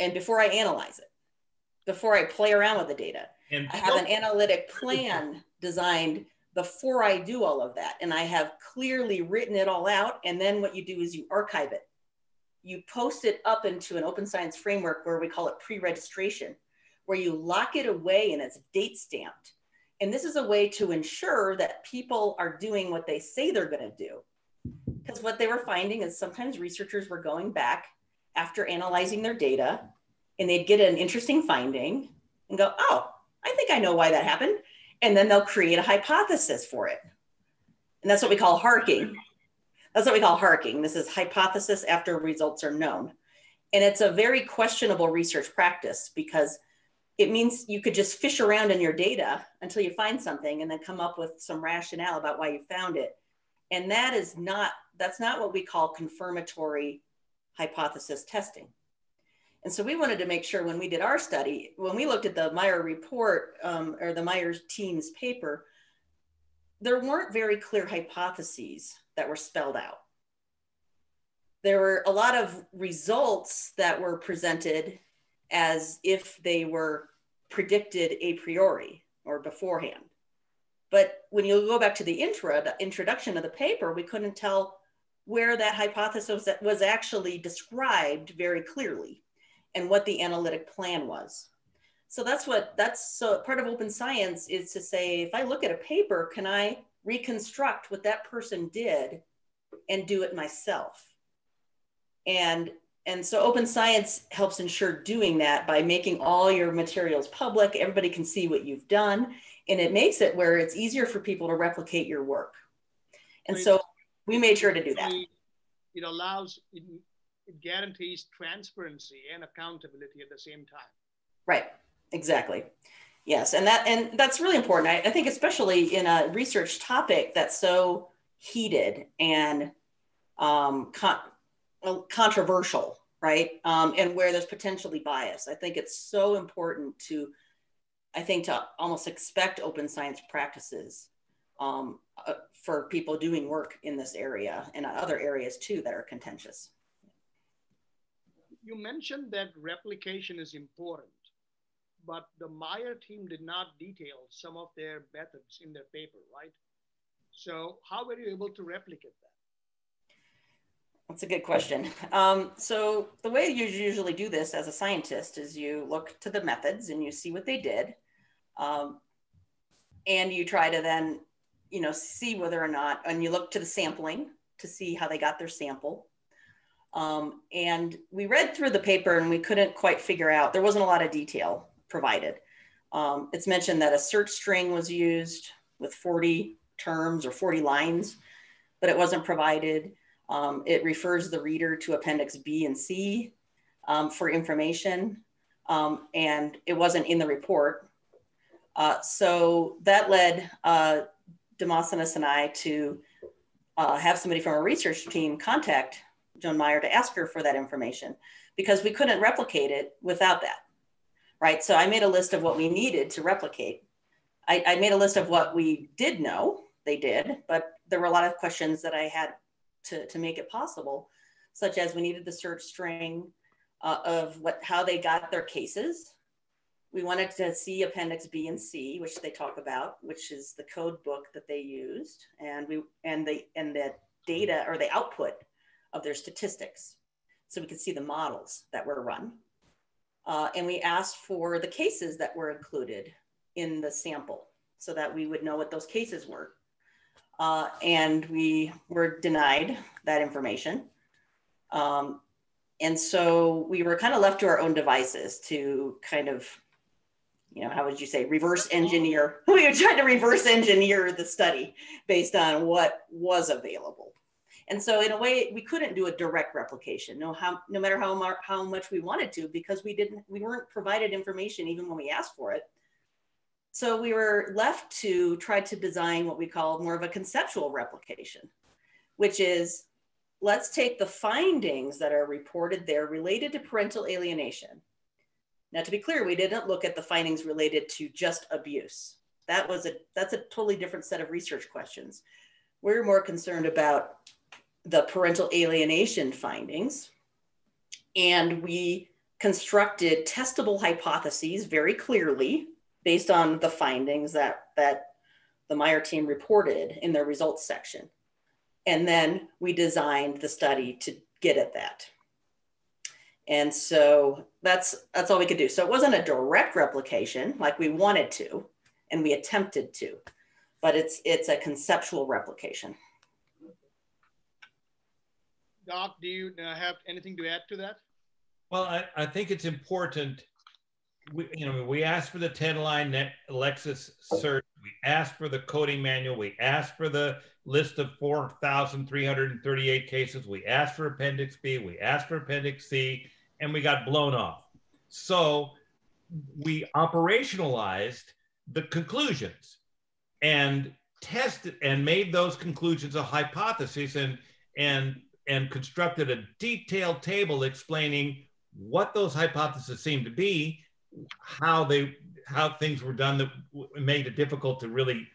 and before I analyze it, before I play around with the data. And I have an analytic plan designed before I do all of that. And I have clearly written it all out. And then what you do is you archive it. You post it up into an open science framework where we call it pre registration, where you lock it away and it's date stamped. And this is a way to ensure that people are doing what they say they're going to do. Because what they were finding is sometimes researchers were going back after analyzing their data and they'd get an interesting finding and go, oh, I think I know why that happened. And then they'll create a hypothesis for it. And that's what we call harking. That's what we call harking. This is hypothesis after results are known. And it's a very questionable research practice because it means you could just fish around in your data until you find something and then come up with some rationale about why you found it. And that is not, that's not what we call confirmatory hypothesis testing. And so we wanted to make sure when we did our study, when we looked at the Meier report um, or the Myers team's paper, there weren't very clear hypotheses that were spelled out. There were a lot of results that were presented as if they were predicted a priori or beforehand. But when you go back to the intro, the introduction of the paper, we couldn't tell where that hypothesis was actually described very clearly and what the analytic plan was. So that's what that's so part of open science is to say if I look at a paper, can I reconstruct what that person did and do it myself? And and so open science helps ensure doing that by making all your materials public. Everybody can see what you've done. And it makes it where it's easier for people to replicate your work. And so we made sure to do that. It allows, it, it guarantees transparency and accountability at the same time. Right, exactly. Yes, and that and that's really important. I, I think especially in a research topic that's so heated and um, con- controversial, right? Um, and where there's potentially bias. I think it's so important to I think, to almost expect open science practices um, uh, for people doing work in this area and other areas too that are contentious. You mentioned that replication is important, but the Meier team did not detail some of their methods in their paper, right? So how were you able to replicate that? That's a good question. Um, so the way you usually do this as a scientist is you look to the methods and you see what they did. Um, and you try to then, you know, see whether or not, and you look to the sampling to see how they got their sample. Um, and we read through the paper and we couldn't quite figure out, there wasn't a lot of detail provided. Um, it's mentioned that a search string was used with 40 terms or 40 lines, but it wasn't provided. Um, it refers the reader to Appendix B and C um, for information, um, and it wasn't in the report. Uh, so that led uh, Demosthenes and I to uh, have somebody from our research team contact Joan Meier to ask her for that information because we couldn't replicate it without that, right? So I made a list of what we needed to replicate. I, I made a list of what we did know, they did, but there were a lot of questions that I had to, to make it possible, such as we needed the search string uh, of what how they got their cases. We wanted to see Appendix B and C, which they talk about, which is the code book that they used, and we and the and the data or the output of their statistics, so we could see the models that were run. Uh, and we asked for the cases that were included in the sample so that we would know what those cases were uh, and we were denied that information. Um, and so we were kind of left to our own devices to kind of, you know, how would you say, reverse engineer? <laughs> We were trying to reverse engineer the study based on what was available. And so in a way, we couldn't do a direct replication, no, how, no matter how, how much we wanted to, because we didn't, we weren't provided information even when we asked for it. So we were left to try to design what we call more of a conceptual replication, which is let's take the findings that are reported there related to parental alienation. Now, to be clear, we didn't look at the findings related to just abuse. That was a that's a totally different set of research questions. We're more concerned about the parental alienation findings, and we constructed testable hypotheses very clearly based on the findings that, that the Meier team reported in their results section. And then we designed the study to get at that. And so that's that's all we could do. So it wasn't a direct replication like we wanted to, and we attempted to, but it's it's a conceptual replication. Doc, do you uh, have anything to add to that? Well, I, I think it's important we, you know, we asked for the 10 line Lexis search. We asked for the coding manual. We asked for the list of 4,338 cases. We asked for Appendix B. We asked for Appendix C, and we got blown off. So we operationalized the conclusions and tested and made those conclusions a hypothesis and and and constructed a detailed table explaining what those hypotheses seemed to be how they how things were done that made it difficult to really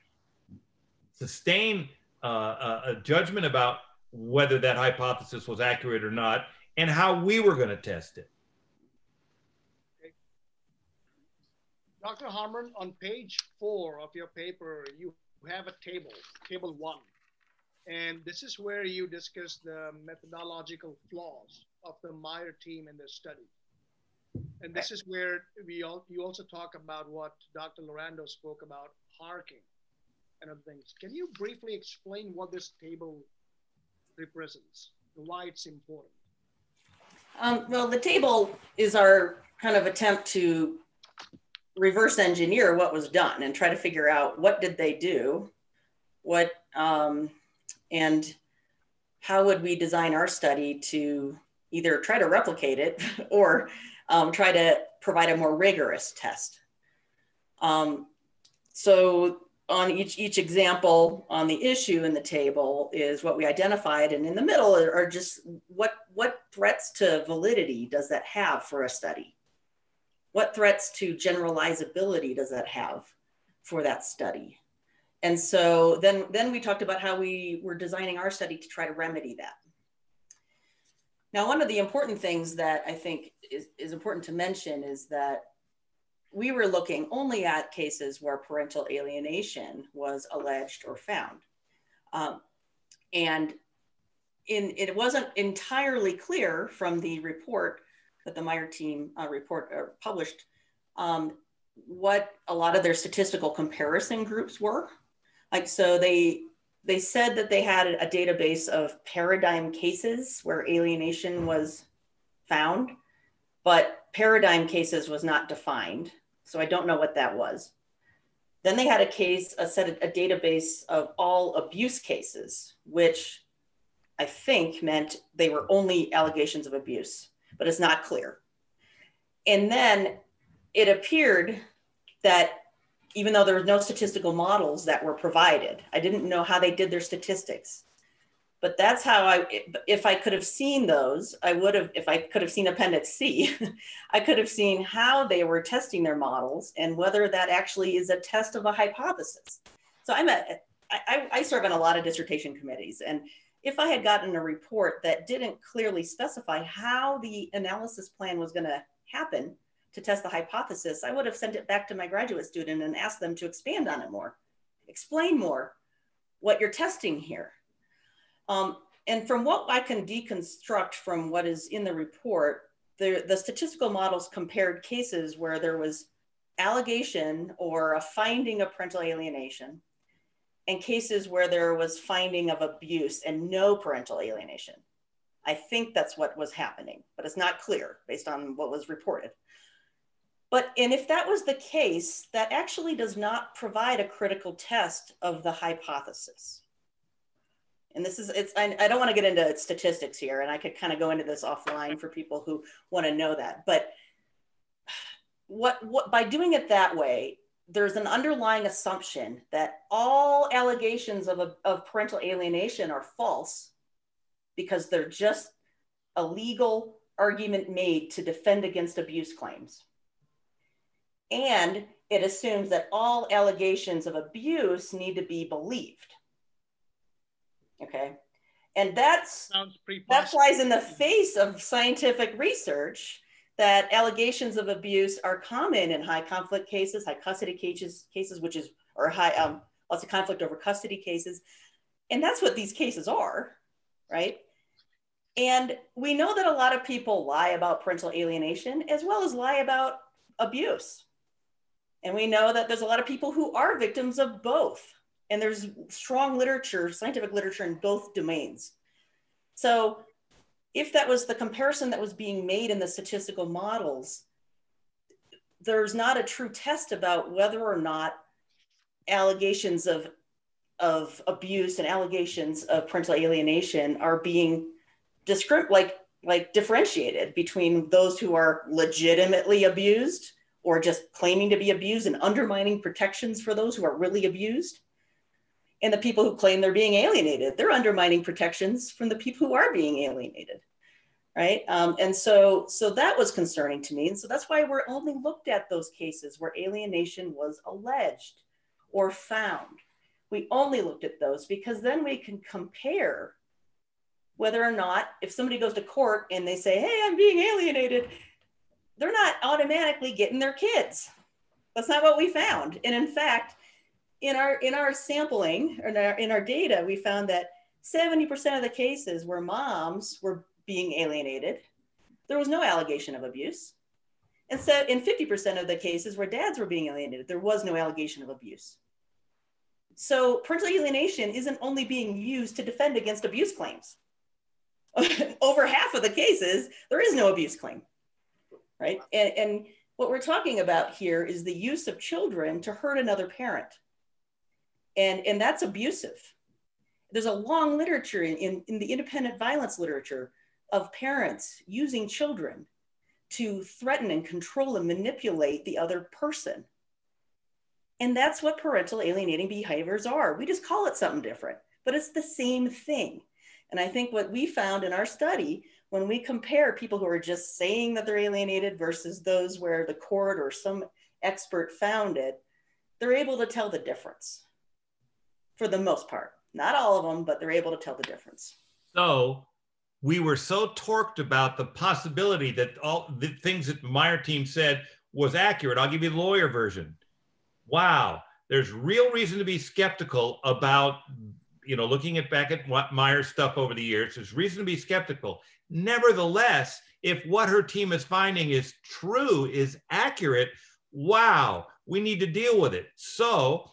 sustain uh, a judgment about whether that hypothesis was accurate or not and how we were going to test it. Dr. Harman, on page four of your paper, you have a table, table one. And this is where you discuss the methodological flaws of the Meier team in their study. And this is where we all, you also talk about what Dr. Lorandos spoke about harking and other things. Can you briefly explain what this table represents and why it's important? Um, well, the table is our kind of attempt to reverse engineer what was done and try to figure out what did they do, what um, and how would we design our study to either try to replicate it <laughs> or um, try to provide a more rigorous test. Um, so on each, each example on the issue in the table is what we identified and in the middle are just what, what threats to validity does that have for a study? what threats to generalizability does that have for that study? And so then, then we talked about how we were designing our study to try to remedy that. Now, one of the important things that I think is, is important to mention is that we were looking only at cases where parental alienation was alleged or found. Um, and in, it wasn't entirely clear from the report that the Meier team uh, report uh, published um, what a lot of their statistical comparison groups were. Like, so they, they said that they had a database of paradigm cases where alienation was found, but paradigm cases was not defined. So I don't know what that was. Then they had a case, a set, a database of all abuse cases, which I think meant they were only allegations of abuse, but it's not clear. And then it appeared that even though there were no statistical models that were provided. I didn't know how they did their statistics. But that's how I, if I could have seen those, I would have, if I could have seen Appendix C, <laughs> I could have seen how they were testing their models and whether that actually is a test of a hypothesis. So I'm a, I, I serve on a lot of dissertation committees. And if I had gotten a report that didn't clearly specify how the analysis plan was going to happen, to test the hypothesis, I would have sent it back to my graduate student and asked them to expand on it more, explain more what you're testing here. Um, and from what I can deconstruct from what is in the report, the, the statistical models compared cases where there was allegation or a finding of parental alienation and cases where there was finding of abuse and no parental alienation. I think that's what was happening, but it's not clear based on what was reported. But, and if that was the case, that actually does not provide a critical test of the hypothesis. And this is, it's, I, I don't want to get into statistics here, and I could kind of go into this offline for people who want to know that. But what, what, by doing it that way, there's an underlying assumption that all allegations of, a, of parental alienation are false because they're just a legal argument made to defend against abuse claims and it assumes that all allegations of abuse need to be believed. Okay. And that's that flies in the face of scientific research that allegations of abuse are common in high conflict cases, high custody cases, cases which is or high um, lots of conflict over custody cases, and that's what these cases are, right? And we know that a lot of people lie about parental alienation as well as lie about abuse. And we know that there's a lot of people who are victims of both. And there's strong literature, scientific literature in both domains. So if that was the comparison that was being made in the statistical models, there's not a true test about whether or not allegations of, of abuse and allegations of parental alienation are being discrim- like, like differentiated between those who are legitimately abused or just claiming to be abused and undermining protections for those who are really abused. And the people who claim they're being alienated, they're undermining protections from the people who are being alienated, right? Um, and so, so that was concerning to me. And so that's why we're only looked at those cases where alienation was alleged or found. We only looked at those because then we can compare whether or not, if somebody goes to court and they say, hey, I'm being alienated, they're not automatically getting their kids. That's not what we found. And in fact, in our in our sampling in our, in our data, we found that 70% of the cases where moms were being alienated, there was no allegation of abuse. And so in 50% of the cases where dads were being alienated, there was no allegation of abuse. So parental alienation isn't only being used to defend against abuse claims. <laughs> Over half of the cases, there is no abuse claim right? And, and what we're talking about here is the use of children to hurt another parent. And, and that's abusive. There's a long literature in, in, in the independent violence literature of parents using children to threaten and control and manipulate the other person. And that's what parental alienating behaviors are. We just call it something different, but it's the same thing. And I think what we found in our study when we compare people who are just saying that they're alienated versus those where the court or some expert found it, they're able to tell the difference for the most part. Not all of them, but they're able to tell the difference. So we were so torqued about the possibility that all the things that Meier team said was accurate. I'll give you the lawyer version. Wow, there's real reason to be skeptical about, you know, looking at back at what Meier's stuff over the years. There's reason to be skeptical. Nevertheless, if what her team is finding is true, is accurate, wow, we need to deal with it. So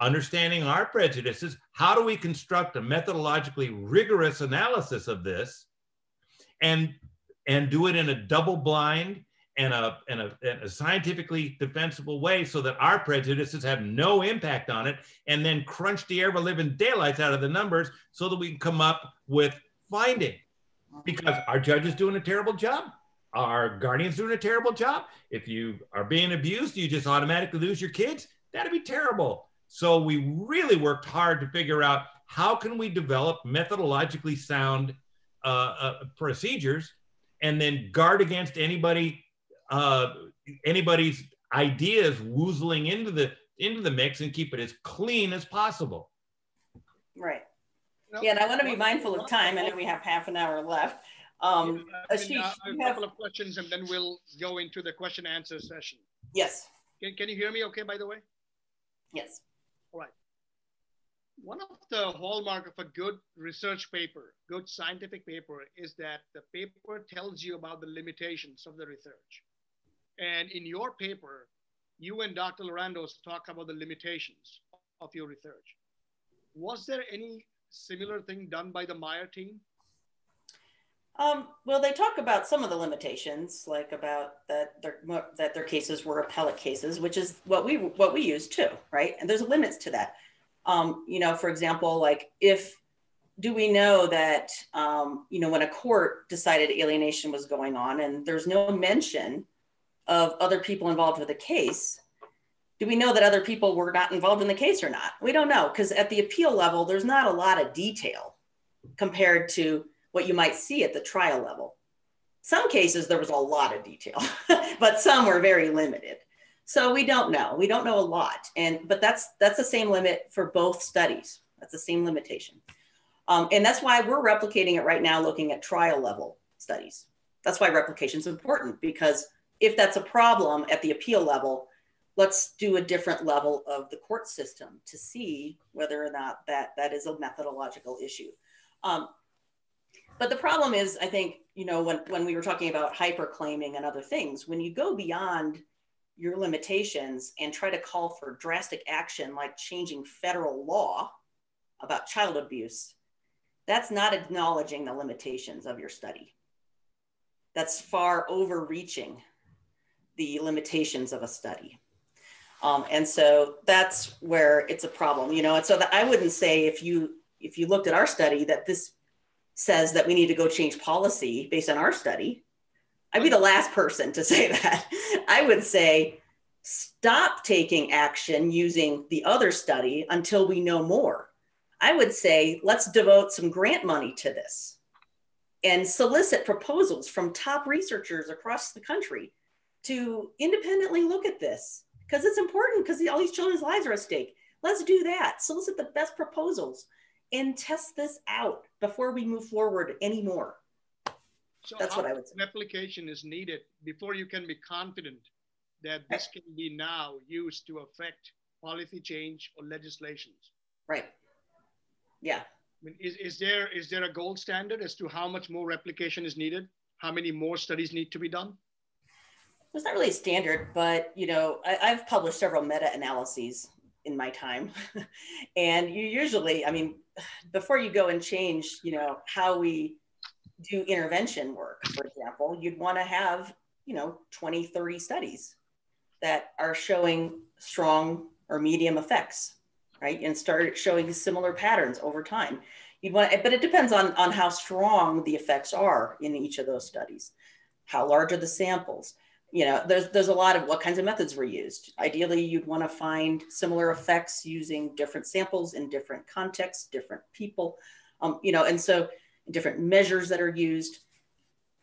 understanding our prejudices, how do we construct a methodologically rigorous analysis of this and, and do it in a double blind and a, and, a, and a scientifically defensible way so that our prejudices have no impact on it and then crunch the ever living daylights out of the numbers so that we can come up with finding? Because our judge is doing a terrible job. Our guardian's doing a terrible job. If you are being abused you just automatically lose your kids. That'd be terrible so we really worked hard to figure out how can we develop methodologically sound uh, uh, procedures and then guard against anybody uh, anybody's ideas woozling into the into the mix and keep it as clean as possible. Right. yeah, and I want to be mindful of time. I know we have half an hour left. Um, yeah, Ashish, uh, a couple of questions and then we'll go into the question answer session. Yes. Can, can you hear me okay, by the way? Yes. All right. One of the hallmark of a good research paper, good scientific paper, is that the paper tells you about the limitations of the research. And in your paper, you and Dr. Lorandos talk about the limitations of your research. Was there any similar thing done by the Meier team? Um, well, they talk about some of the limitations, like about that their that their cases were appellate cases, which is what we what we use too, right? And there's limits to that. Um, you know, for example, like if do we know that um, you know when a court decided alienation was going on, and there's no mention of other people involved with the case, do we know that other people were not involved in the case or not? We don't know because at the appeal level, there's not a lot of detail compared to what you might see at the trial level. Some cases, there was a lot of detail, <laughs> but some were very limited. So we don't know. We don't know a lot. And but that's that's the same limit for both studies. That's the same limitation. Um, and that's why we're replicating it right now, looking at trial level studies. That's why replication is important because if that's a problem at the appeal level, let's do a different level of the court system to see whether or not that that is a methodological issue. Um, but the problem is, I think, you know, when, when we were talking about hyperclaiming and other things, when you go beyond your limitations and try to call for drastic action like changing federal law about child abuse, that's not acknowledging the limitations of your study. That's far overreaching the limitations of a study. Um, and so that's where it's a problem, you know. And so that I wouldn't say if you if you looked at our study that this says that we need to go change policy based on our study, I'd be the last person to <laughs> say that. I would say stop taking action using the other study until we know more. I would say let's devote some grant money to this and solicit proposals from top researchers across the country to independently look at this because it's important because all these children's lives are at stake. Let's do that. Solicit the best proposals and test this out before we move forward anymore. So That's what I would say. Replication is needed before you can be confident that this can be now used to affect policy change or legislations. Right. Yeah. I mean, is, is there is there a gold standard as to how much more replication is needed? How many more studies need to be done? It's not really a standard, but you know, I, have published several meta-analyses in my time, <laughs> and you usually, I mean, <sighs> before you go and change, you know, how we do intervention work, for example, you'd want to have, you know, 20, 30 studies that are showing strong or medium effects, right? And start showing similar patterns over time. You'd want, but it depends on, on how strong the effects are in each of those studies. How large are the samples? You know, there's, there's a lot of what kinds of methods were used. Ideally, you'd want to find similar effects using different samples in different contexts, different people, um, you know, and so different measures that are used.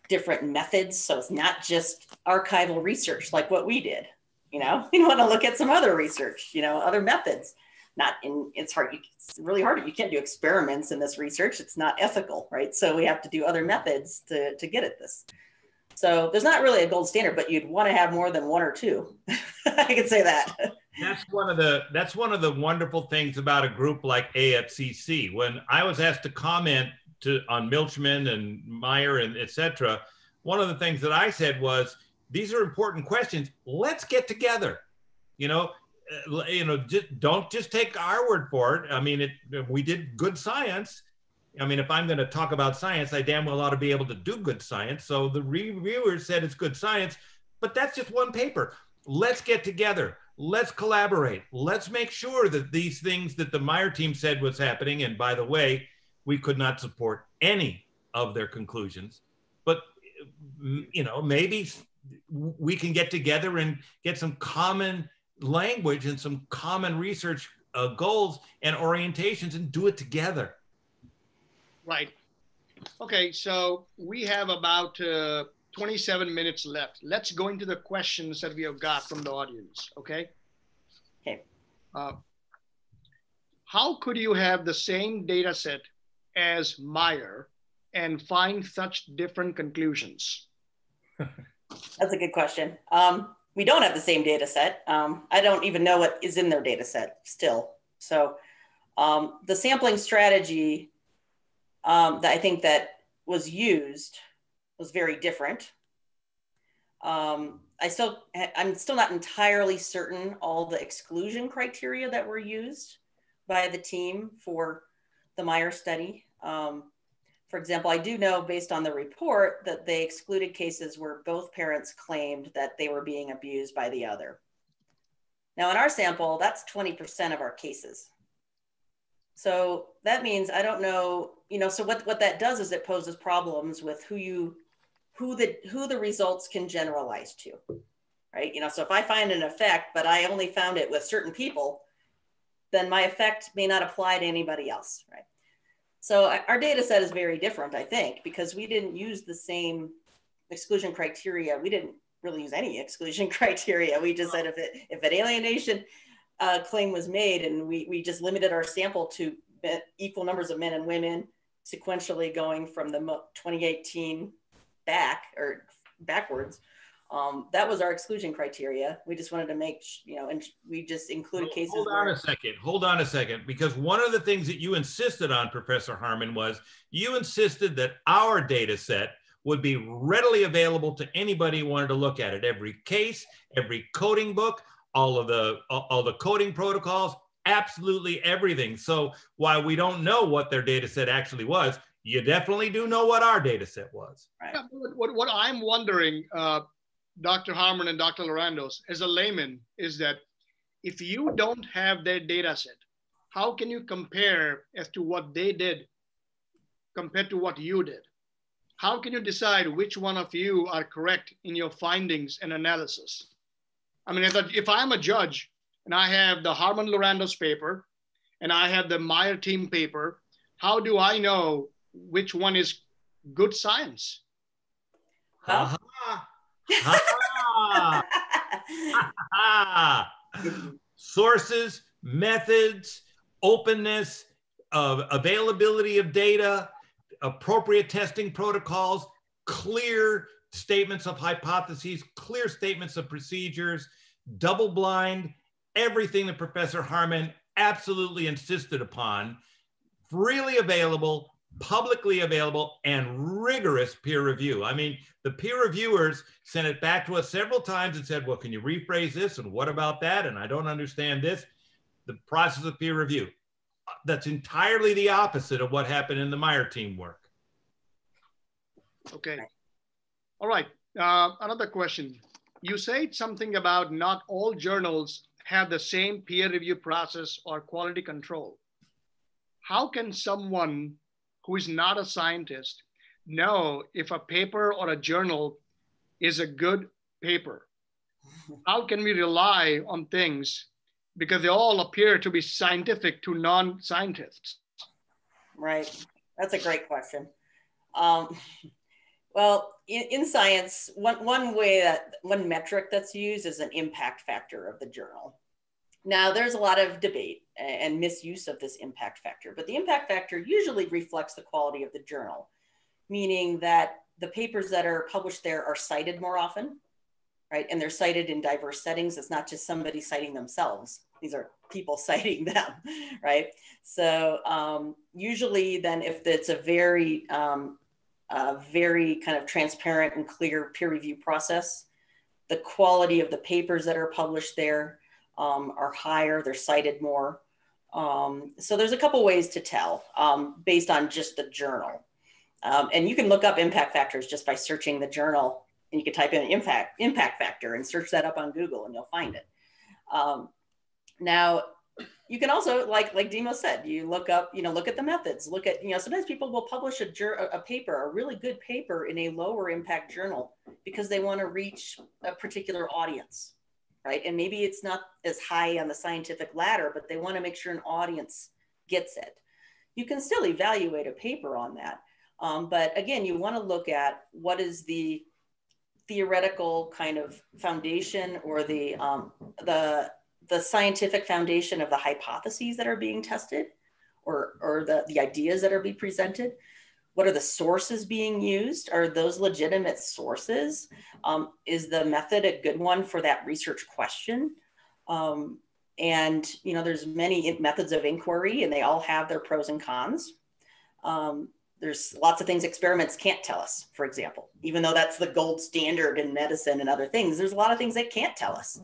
different methods. So it's not just archival research like what we did. You know, <laughs> you want to look at some other research, you know, other methods. Not in, it's hard, it's really hard. You can't do experiments in this research. It's not ethical, right? So we have to do other methods to, to get at this. So there's not really a gold standard, but you'd want to have more than one or two. <laughs> I can say that. That's one of the that's one of the wonderful things about a group like AFCC. When I was asked to comment to on Milchman and Meier and etc., one of the things that I said was, "These are important questions. Let's get together." You know, uh, you know, just, don't just take our word for it. I mean, it, we did good science. I mean, if I'm going to talk about science, I damn well ought to be able to do good science. So the reviewers said it's good science, but that's just one paper. Let's get together. Let's collaborate. Let's make sure that these things that the Meier team said was happening, and by the way, we could not support any of their conclusions, but you know, maybe we can get together and get some common language and some common research uh, goals and orientations and do it together. Right. Okay, so we have about uh, 27 minutes left. Let's go into the questions that we have got from the audience, okay? Okay. Uh, how could you have the same data set as Meier and find such different conclusions? <laughs> That's a good question. Um, we don't have the same data set. Um, I don't even know what is in their data set still. So um, the sampling strategy um, that I think that was used was very different. Um, I still, I'm still not entirely certain all the exclusion criteria that were used by the team for the Meier study. Um, for example, I do know based on the report that they excluded cases where both parents claimed that they were being abused by the other. Now, in our sample, that's 20% of our cases. So that means I don't know, you know, so what, what that does is it poses problems with who you, who the, who the results can generalize to, right? You know, so if I find an effect, but I only found it with certain people, then my effect may not apply to anybody else, right? So our data set is very different, I think, because we didn't use the same exclusion criteria. We didn't really use any exclusion <laughs> criteria. We just said if it if it alienation uh, claim was made, and we we just limited our sample to equal numbers of men and women, sequentially going from the 2018 back or backwards um, that was our exclusion criteria. We just wanted to make, you know, and we just included cases. Hold on a second. Hold on a second. Because one of the things that you insisted on, Professor Harman, was you insisted that our data set would be readily available to anybody who wanted to look at it. Every case, every coding book, all of the all the coding protocols, absolutely everything. So while we don't know what their data set actually was, you definitely do know what our data set was. Right. Yeah, what, what I'm wondering, uh, Dr. Harman and Dr. Lorandos, as a layman, is that if you don't have their data set, how can you compare as to what they did compared to what you did? How can you decide which one of you are correct in your findings and analysis? I mean, if, I'm a judge and I have the Harman Lorandos paper and I have the Meier team paper, how do I know which one is good science? Sources, methods, openness, uh, availability of data, appropriate testing protocols, clear statements of hypotheses, clear statements of procedures, double blind, everything that Professor Harman absolutely insisted upon, freely available, publicly available and rigorous peer review. I mean, the peer reviewers sent it back to us several times and said, well, can you rephrase this? And what about that? And I don't understand this. The process of peer review. That's entirely the opposite of what happened in the Meier team work. Okay. All right. Uh, another question. You said something about not all journals have the same peer review process or quality control. How can someone who is not a scientist know if a paper or a journal is a good paper? How can we rely on things because they all appear to be scientific to non scientists? Right. That's a great question. Um, <laughs> Well, in, in, science, one, one way that one metric that's used is an impact factor of the journal. Now, there's a lot of debate and misuse of this impact factor, but the impact factor usually reflects the quality of the journal, meaning that the papers that are published there are cited more often, right? And they're cited in diverse settings. It's not just somebody citing themselves. These are people <laughs> citing them, right? So um, usually then if it's a very, um, a very kind of transparent and clear peer review process, the quality of the papers that are published there um, are higher, they're cited more. Um, so there's a couple ways to tell um, based on just the journal. Um, and you can look up impact factors just by searching the journal and you can type in impact, impact factor and search that up on Google and you'll find it. Um, now, you can also, like like Demos said, you look up, you know, look at the methods. Look at, you know, sometimes people will publish a, a paper, a really good paper in a lower impact journal because they want to reach a particular audience, right? And maybe it's not as high on the scientific ladder, but they want to make sure an audience gets it. You can still evaluate a paper on that. Um, but again, you want to look at what is the theoretical kind of foundation or the um, the the scientific foundation of the hypotheses that are being tested or, or the, the ideas that are being presented. What are the sources being used? Are those legitimate sources? Um, is the method a good one for that research question? Um, and you know there's many methods of inquiry and they all have their pros and cons. Um, there's lots of things experiments can't tell us for example. Even though that's the gold standard in medicine and other things there's a lot of things they can't tell us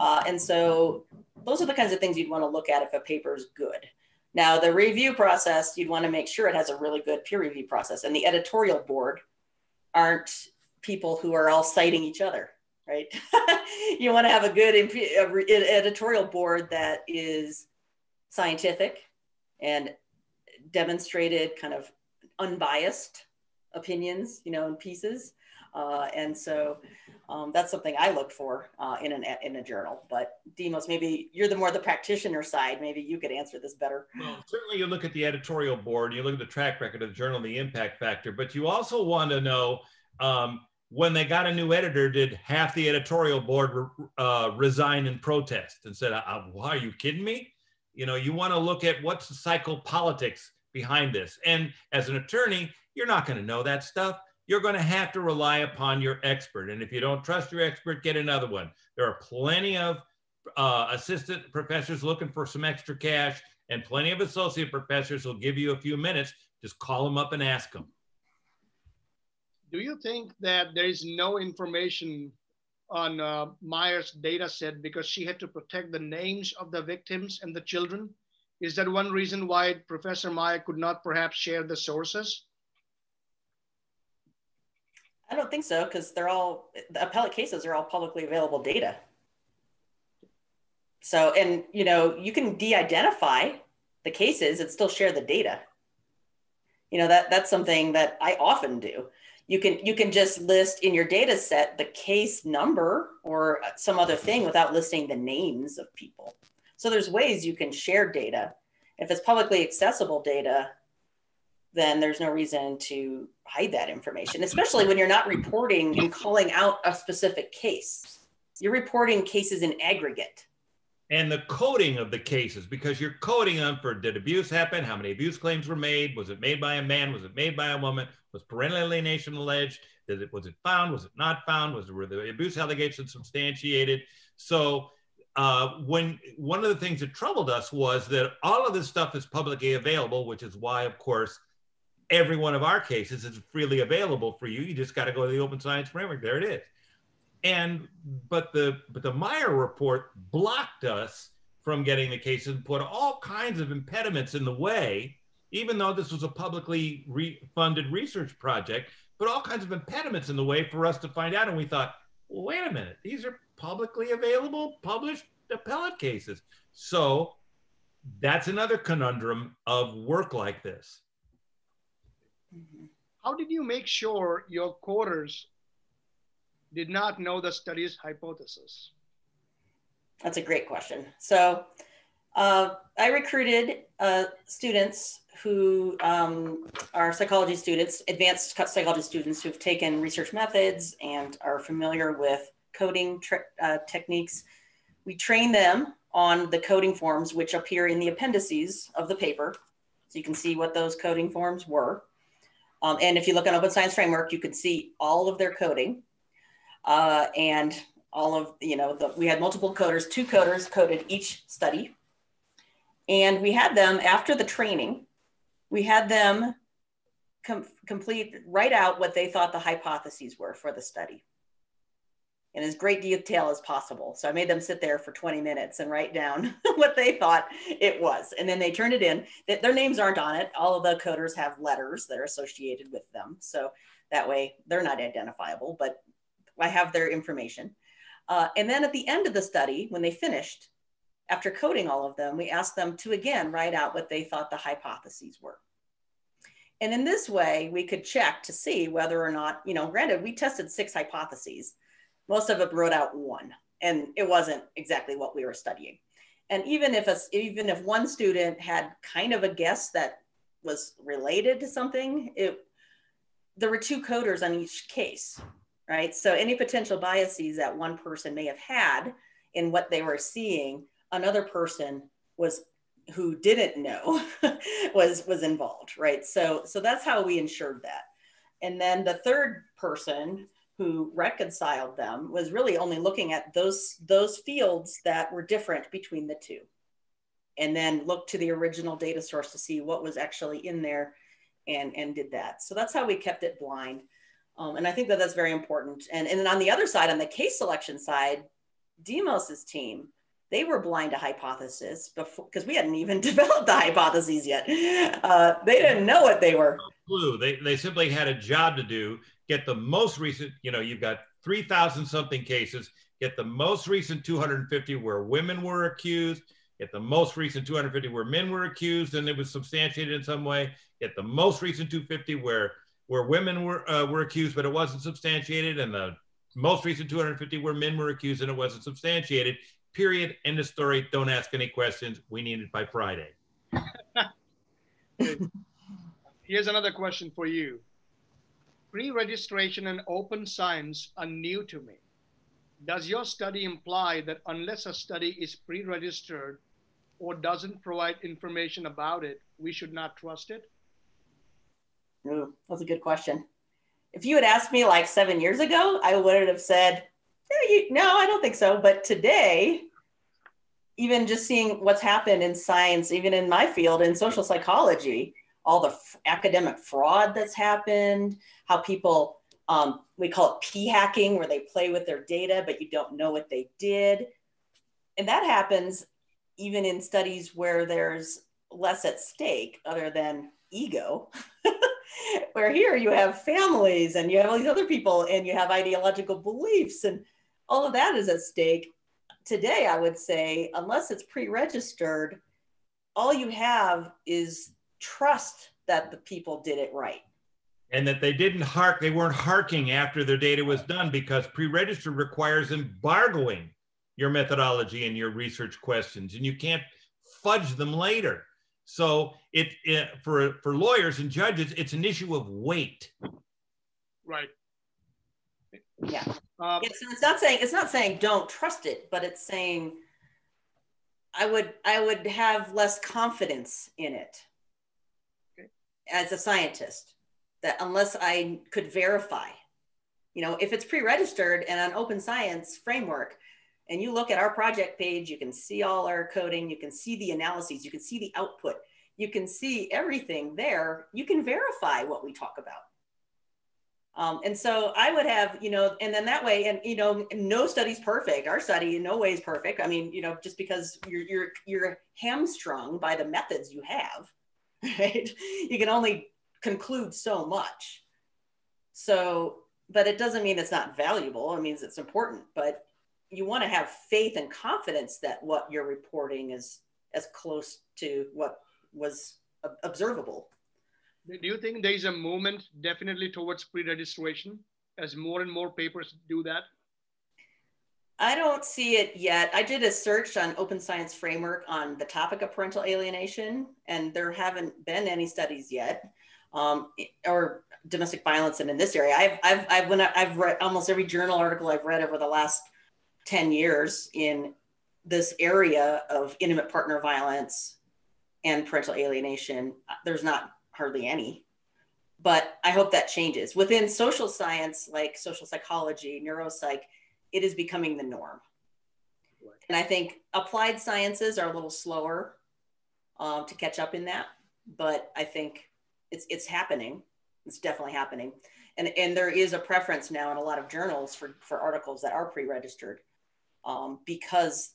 uh, and so those are the kinds of things you'd want to look at if a paper is good now the review process you'd want to make sure it has a really good peer review process and the editorial board aren't people who are all citing each other right <laughs> you want to have a good editorial board that is scientific and demonstrated kind of unbiased opinions, you know, in pieces. Uh, and so um, that's something I look for uh, in, an, in a journal. But Demos, maybe you're the more the practitioner side. Maybe you could answer this better. Well, certainly you look at the editorial board, you look at the track record of the journal, the impact factor, but you also want to know um, when they got a new editor, did half the editorial board uh, resign in protest and said, uh, "Why are you kidding me?" You know, you want to look at what's the psychopolitics behind this. And as an attorney, you're not going to know that stuff. You're going to have to rely upon your expert. And if you don't trust your expert, get another one. There are plenty of uh, assistant professors looking for some extra cash, and plenty of associate professors will give you a few minutes. Just call them up and ask them. Do you think that there is no information on uh, Meier's data set because she had to protect the names of the victims and the children? Is that one reason why Professor Meier could not perhaps share the sources? I don't think so, because they're all, the appellate cases are all publicly available data. So, and you know, you can de-identify the cases and still share the data. You know, that that's something that I often do. You can you can just list in your data set the case number or some other thing without listing the names of people. So there's ways you can share data. If it's publicly accessible data, then there's no reason to hide that information, especially when you're not reporting and calling out a specific case. You're reporting cases in aggregate. And the coding of the cases, because you're coding them for did abuse happen? How many abuse claims were made? Was it made by a man? Was it made by a woman? Was parental alienation alleged? Did it, was it found? Was it not found? Was were the abuse allegations substantiated? So uh, when one of the things that troubled us was that all of this stuff is publicly available, which is why, of course, every one of our cases is freely available for you. You just got to go to the Open Science Framework. There it is. And but the but the Meier report blocked us from getting the cases and put all kinds of impediments in the way, even though this was a publicly re- funded research project, but all kinds of impediments in the way for us to find out. And we thought, well, wait a minute, these are publicly available, published appellate cases. So that's another conundrum of work like this. How did you make sure your coders did not know the study's hypothesis? That's a great question. So uh, I recruited uh, students who um, are psychology students, advanced psychology students who've taken research methods and are familiar with coding uh, techniques. We train them on the coding forms, which appear in the appendices of the paper. So you can see what those coding forms were. Um, and if you look on Open Science Framework, you can see all of their coding. Uh, and all of, you know, the, we had multiple coders, two coders coded each study. And we had them after the training, we had them com complete, write out what they thought the hypotheses were for the study in as great detail as possible. So I made them sit there for 20 minutes and write down <laughs> what they thought it was. And then they turned it in. Their names aren't on it. All of the coders have letters that are associated with them. So that way they're not identifiable, but I have their information. Uh, and then at the end of the study, when they finished, after coding all of them, we asked them to again write out what they thought the hypotheses were. And in this way, we could check to see whether or not, you know, granted, we tested six hypotheses. Most of it wrote out one, and it wasn't exactly what we were studying. And even if a, even if one student had kind of a guess that was related to something, it there were two coders on each case, right? So any potential biases that one person may have had in what they were seeing another person was who didn't know <laughs> was was involved right so so that's how we ensured that and then the third person who reconciled them was really only looking at those those fields that were different between the two and then looked to the original data source to see what was actually in there and and did that so that's how we kept it blind um, and i think that that's very important and and then on the other side on the case selection side demos's team they were blind to hypothesis before because we hadn't even <laughs> developed the hypotheses yet. Uh, they didn't know what they were. Clue. They, they simply had a job to do. Get the most recent. You know, you've got three thousand something cases. Get the most recent 250 where women were accused. Get the most recent 250 where men were accused and it was substantiated in some way. Get the most recent 250 where where women were uh, were accused but it wasn't substantiated, and the most recent 250 where men were accused and it wasn't substantiated Period. End of story. Don't ask any questions. We need it by Friday. <laughs> Here's another question for you. Pre-registration and open science are new to me. Does your study imply that unless a study is pre-registered or doesn't provide information about it, we should not trust it? Ooh, that's a good question. If you had asked me like seven years ago, I wouldn't have said, no, I don't think so. But today, even just seeing what's happened in science, even in my field in social psychology, all the f- academic fraud that's happened, how people, um, we call it p hacking, where they play with their data, but you don't know what they did. And that happens even in studies where there's less at stake other than ego. <laughs> where here you have families and you have all these other people and you have ideological beliefs and all of that is at stake. Today, I would say, unless it's pre registered, all you have is trust that the people did it right. And that they didn't hark, they weren't harking after their data was done because pre registered requires embargoing your methodology and your research questions, and you can't fudge them later. So it, it for for lawyers and judges, it's an issue of weight. Right. Yeah. Um, yeah, so it's not saying it's not saying don't trust it, but it's saying I would I would have less confidence in it okay. As a scientist that unless I could verify, you know, if it's pre-registered and an open science framework, and you look at our project page, you can see all our coding, you can see the analyses, you can see the output, you can see everything there. You can verify what we talk about. Um, and so I would have, you know, and then that way, and you know, no study's perfect. Our study in no way is perfect. I mean, you know, just because you're you're you're hamstrung by the methods you have, <laughs> right? You can only conclude so much. So, but it doesn't mean it's not valuable. It means it's important. But you want to have faith and confidence that what you're reporting is as close to what was observable do you think there is a movement definitely towards pre-registration as more and more papers do that? I don't see it yet. I did a search on Open Science Framework on the topic of parental alienation, and there haven't been any studies yet, um, or domestic violence. And in this area, I've I've I've when I've read almost every journal article I've read over the last ten years in this area of intimate partner violence and parental alienation. There's not hardly any, but I hope that changes within social science like social psychology, neuropsych it is becoming the norm. And I think applied sciences are a little slower um, to catch up in that, but I think it's it's happening. It's definitely happening, and and there is a preference now in a lot of journals for for articles that are pre-registered, um, because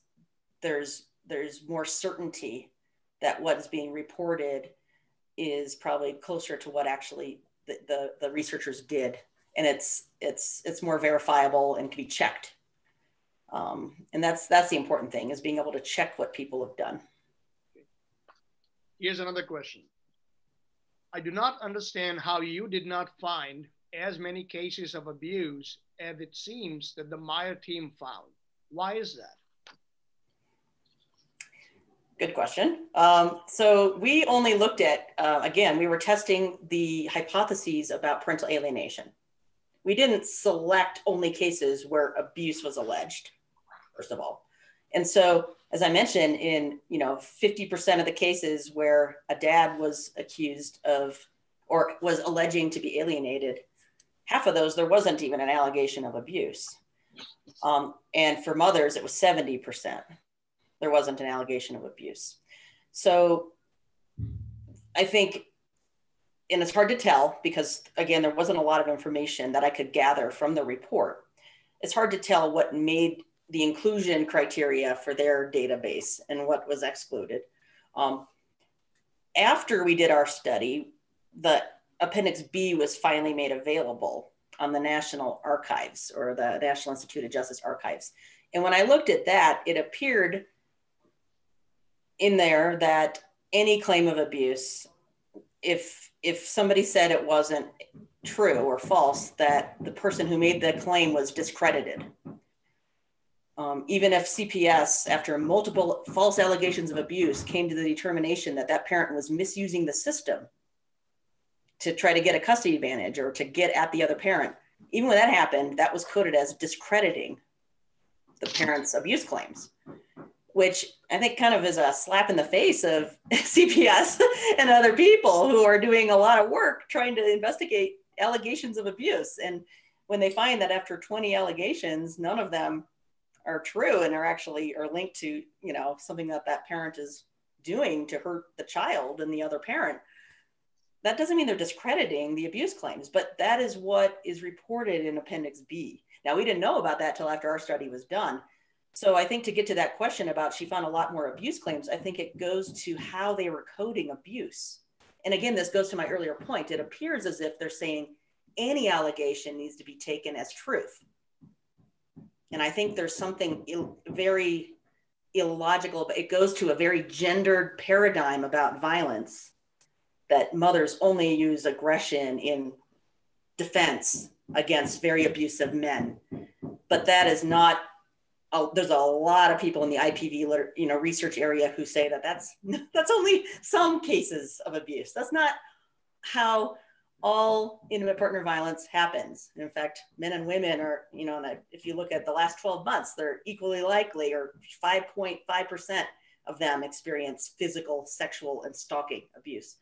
there's there's more certainty that what is being reported is probably closer to what actually the, the, the researchers did and it's it's it's more verifiable and can be checked. Um, and that's that's the important thing is being able to check what people have done. Here's another question. I do not understand how you did not find as many cases of abuse as it seems that the Meier team found. Why is that? Good question. Um, so we only looked at, uh, again, we were testing the hypotheses about parental alienation we didn't select only cases where abuse was alleged, first of all. And so, as I mentioned, in you know 50% of the cases where a dad was accused of or was alleging to be alienated, half of those there wasn't even an allegation of abuse. Um, and for mothers, it was 70%. There wasn't an allegation of abuse. So I think and it's hard to tell because again there wasn't a lot of information that i could gather from the report. It's hard to tell what made the inclusion criteria for their database and what was excluded. Um, after we did our study the appendix b was finally made available on the national archives or the national institute of justice archives. And when i looked at that it appeared in there that any claim of abuse if if somebody said it wasn't true or false, that the person who made the claim was discredited. Um, even if CPS, after multiple false allegations of abuse, came to the determination that that parent was misusing the system to try to get a custody advantage or to get at the other parent, even when that happened, that was coded as discrediting the parent's abuse claims which I think kind of is a slap in the face of <laughs> CPS and other people who are doing a lot of work trying to investigate allegations of abuse. And when they find that after 20 allegations, none of them are true and are actually are linked to, you know, something that that parent is doing to hurt the child and the other parent, that doesn't mean they're discrediting the abuse claims, but that is what is reported in Appendix B. Now, we didn't know about that till after our study was done so I think to get to that question about she found a lot more abuse claims, I think it goes to how they were coding abuse. And again, this goes to my earlier point. It appears as if they're saying any allegation needs to be taken as truth. And I think there's something Ill, very illogical, but it goes to a very gendered paradigm about violence that mothers only use aggression in defense against very abusive men. But that is not oh, there's a lot of people in the IPV you know research area who say that that's <laughs> that's only some cases of abuse. That's not how all intimate partner violence happens. In fact, men and women are, you know, if you look at the last 12 months, they're equally likely, or 5.5% of them experience physical, sexual, and stalking abuse.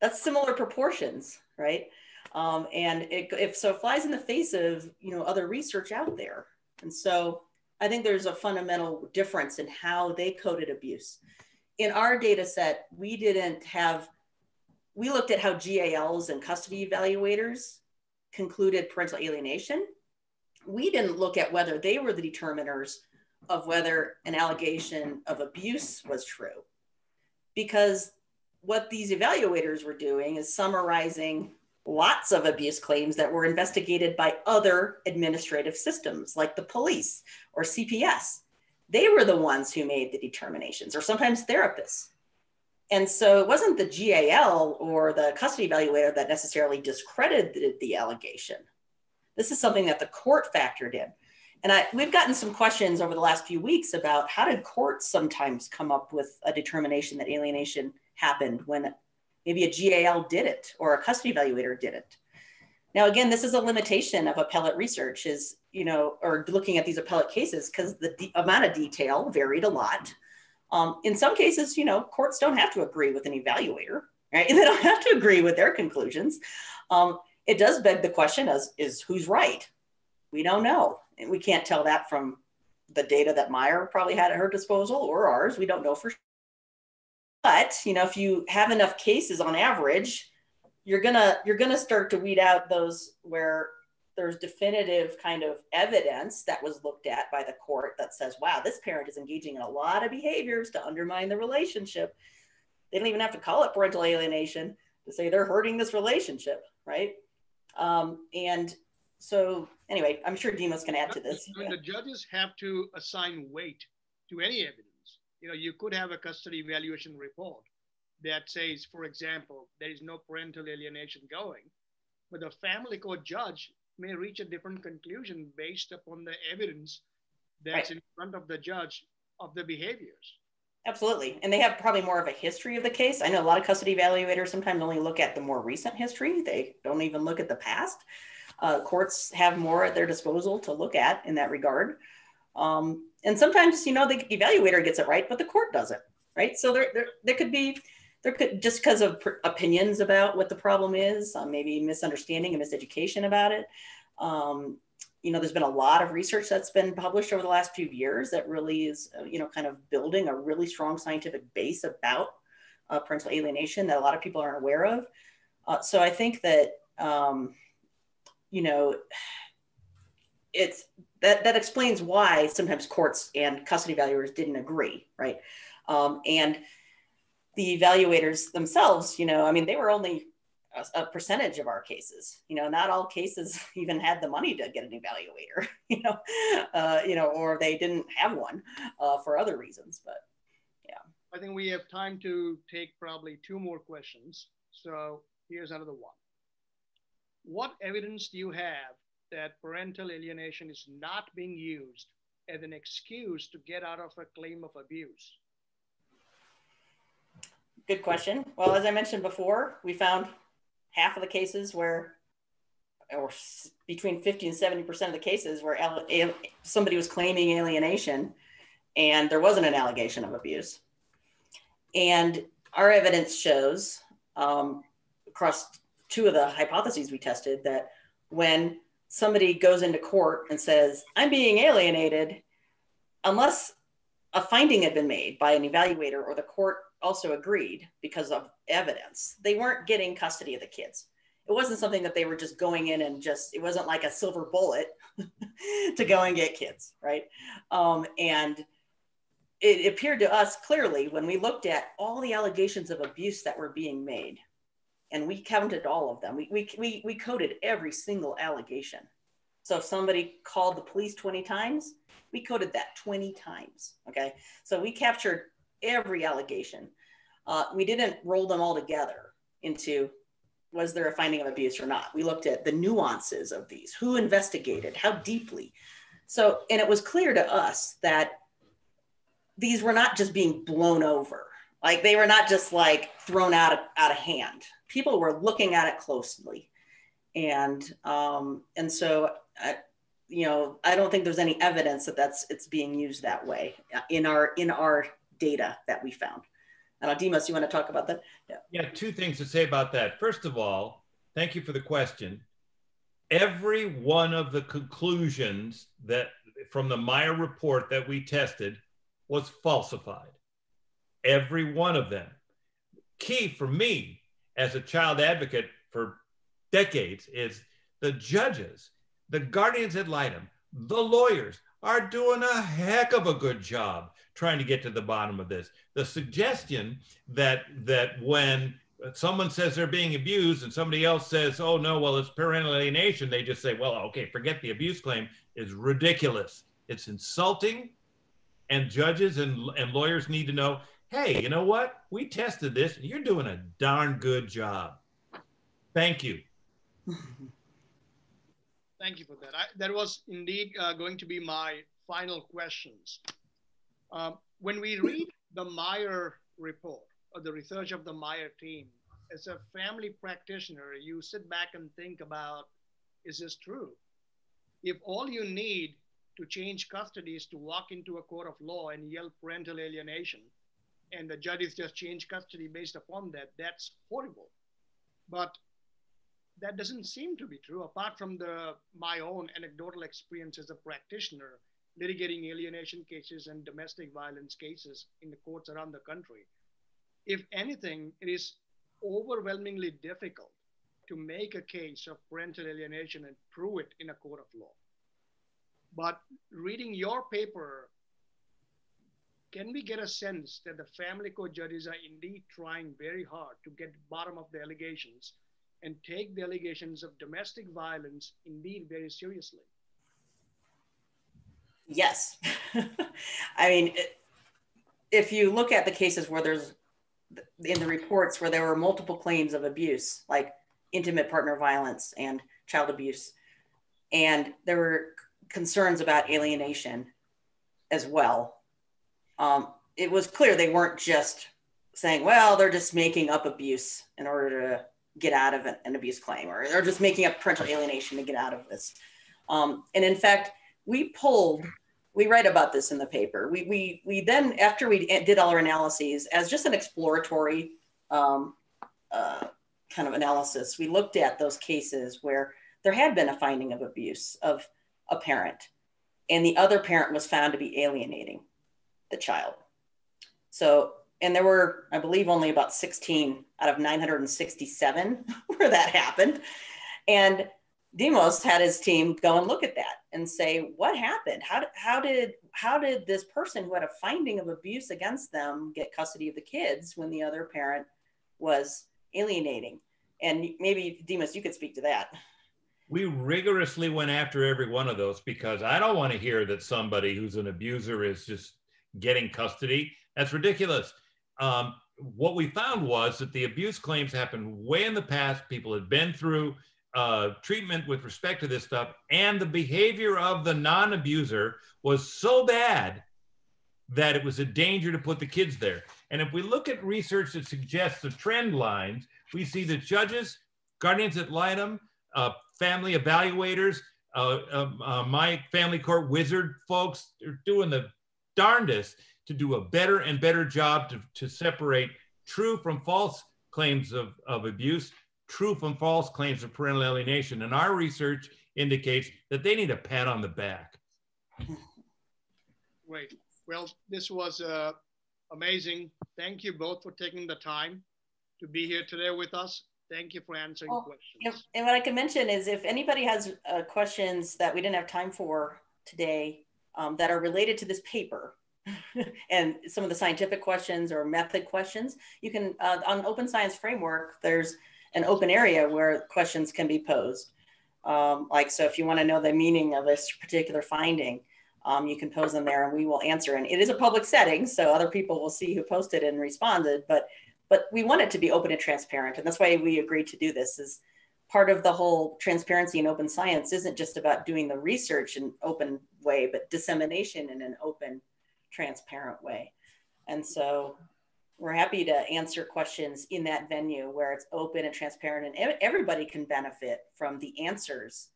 That's similar proportions, right? Um, and it, if so, it flies in the face of you know other research out there. And so I think there's a fundamental difference in how they coded abuse. In our data set, we didn't have, we looked at how GALs and custody evaluators concluded parental alienation. We didn't look at whether they were the determiners of whether an allegation of abuse was true. Because what these evaluators were doing is summarizing lots of abuse claims that were investigated by other administrative systems like the police or CPS. They were the ones who made the determinations, or sometimes therapists. And so it wasn't the GAL or the custody evaluator that necessarily discredited the allegation. This is something that the court factored in. And I, we've gotten some questions over the last few weeks about how did courts sometimes come up with a determination that alienation happened when maybe a GAL did it or a custody evaluator did it. Now, again, this is a limitation of appellate research is, you know, or looking at these appellate cases because the de- amount of detail varied a lot. Um, in some cases, you know, courts don't have to agree with an evaluator, right? <laughs> They don't have to agree with their conclusions. Um, it does beg the question as is who's right? We don't know. And we can't tell that from the data that Meier probably had at her disposal or ours. We don't know for sure. But you know, if you have enough cases on average, you're gonna you're gonna start to weed out those where there's definitive kind of evidence that was looked at by the court that says, wow, this parent is engaging in a lot of behaviors to undermine the relationship. They don't even have to call it parental alienation to say they're hurting this relationship, right? Um, and so, anyway, I'm sure Demos can add to this. I mean, the judges have to assign weight to any evidence. You know, you could have a custody evaluation report that says, for example, there is no parental alienation going, but the family court judge may reach a different conclusion based upon the evidence that's right. in front of the judge of the behaviors. Absolutely. And they have probably more of a history of the case. I know a lot of custody evaluators sometimes only look at the more recent history, they don't even look at the past. Uh, courts have more at their disposal to look at in that regard. Um, and sometimes, you know, the evaluator gets it right, but the court doesn't, right? So there, there, there could be, there could, just because of opinions about what the problem is, uh, maybe misunderstanding and miseducation about it. Um, you know, there's been a lot of research that's been published over the last few years that really is, uh, you know, kind of building a really strong scientific base about uh, parental alienation that a lot of people aren't aware of. Uh, so I think that, um, you know, <sighs> it's that that explains why sometimes courts and custody evaluators didn't agree, right? Um, and the evaluators themselves, you know, I mean, they were only a, a, percentage of our cases. You know, not all cases <laughs> even had the money to get an evaluator. <laughs> You know, uh, you know, or they didn't have one uh, for other reasons. But yeah, I think we have time to take probably two more questions. So here's another one. What evidence do you have that parental alienation is not being used as an excuse to get out of a claim of abuse? Good question. Well, as I mentioned before, we found half of the cases where, or between 50 and 70% of the cases where somebody was claiming alienation and there wasn't an allegation of abuse. And our evidence shows um, across two of the hypotheses we tested that when somebody goes into court and says, I'm being alienated, unless a finding had been made by an evaluator or the court also agreed because of evidence, they weren't getting custody of the kids. It wasn't something that they were just going in and just, it wasn't like a silver bullet <laughs> to go and get kids, right? Um, and it appeared to us clearly when we looked at all the allegations of abuse that were being made and we counted all of them. We, we, we, we coded every single allegation. So if somebody called the police 20 times, we coded that 20 times. Okay. So we captured every allegation. Uh, we didn't roll them all together into was there a finding of abuse or not. We looked at the nuances of these, who investigated, how deeply. So, and it was clear to us that these were not just being blown over. Like they were not just like thrown out of, out of hand. People were looking at it closely. And, um, and so, I, you know, I don't think there's any evidence that that's, it's being used that way in our, in our data that we found. And Demos, you want to talk about that? Yeah. yeah, two things to say about that. First of all, thank you for the question. Every one of the conclusions that from the Meier report that we tested was falsified. Every one of them. Key for me as a child advocate for decades is the judges, the guardians ad litem, the lawyers are doing a heck of a good job trying to get to the bottom of this. The suggestion that that when someone says they're being abused and somebody else says, "Oh no, well it's parental alienation," they just say, "Well, okay, forget the abuse claim," is ridiculous. It's insulting, and judges and, and lawyers need to know, "Hey, you know what? We tested this, and you're doing a darn good job. Thank you." <laughs> Thank you for that. I, that was indeed uh, going to be my final questions. Um, when we read the Meier report or the research of the Meier team, as a family practitioner, you sit back and think about, is this true? If all you need to change custody is to walk into a court of law and yell parental alienation, and the judges just change custody based upon that, that's horrible. But that doesn't seem to be true, apart from the my own anecdotal experience as a practitioner litigating alienation cases and domestic violence cases in the courts around the country. If anything, it is overwhelmingly difficult to make a case of parental alienation and prove it in a court of law. But reading your paper, can we get a sense that the family court judges are indeed trying very hard to get the bottom of the allegations and take the allegations of domestic violence indeed very seriously? Yes. <laughs> I mean, if you look at the cases where there's in the reports where there were multiple claims of abuse, like intimate partner violence and child abuse, and there were concerns about alienation as well. Um, it was clear they weren't just saying, well, they're just making up abuse in order to get out of an abuse claim, or they're just making up parental alienation to get out of this. Um, and in fact, we pulled we write about this in the paper we we, we then after we did all our analyses as just an exploratory um, uh, kind of analysis we looked at those cases where there had been a finding of abuse of a parent and the other parent was found to be alienating the child so and there were i believe only about 16 out of 967 <laughs> where that happened and Demos had his team go and look at that and say, what happened? How, how did how did this person who had a finding of abuse against them get custody of the kids when the other parent was alienating? And maybe Demos, you could speak to that. We rigorously went after every one of those because I don't want to hear that somebody who's an abuser is just getting custody. That's ridiculous. Um, what we found was that the abuse claims happened way in the past. People had been through uh, treatment with respect to this stuff, and the behavior of the non abuser was so bad that it was a danger to put the kids there. And if we look at research that suggests the trend lines, we see that judges, guardians ad litem, uh, family evaluators, uh, um, uh, my family court wizard folks are doing the darndest to do a better and better job to, to separate true from false claims of, of abuse true from false claims of parental alienation. And our research indicates that they need a pat on the back. <laughs> Great. Well, this was uh, amazing. Thank you both for taking the time to be here today with us. Thank you for answering oh, questions. And what I can mention is if anybody has uh, questions that we didn't have time for today um, that are related to this paper, <laughs> and some of the scientific questions or method questions, you can, uh, on Open Science Framework, there's an open area where questions can be posed. Um, like, so if you want to know the meaning of this particular finding, um, you can pose them there and we will answer. And it is a public setting, so other people will see who posted and responded, but, but we want it to be open and transparent. And that's why we agreed to do this is part of the whole transparency and open science isn't just about doing the research in open way, but dissemination in an open, transparent way. And so we're happy to answer questions in that venue where it's open and transparent and everybody can benefit from the answers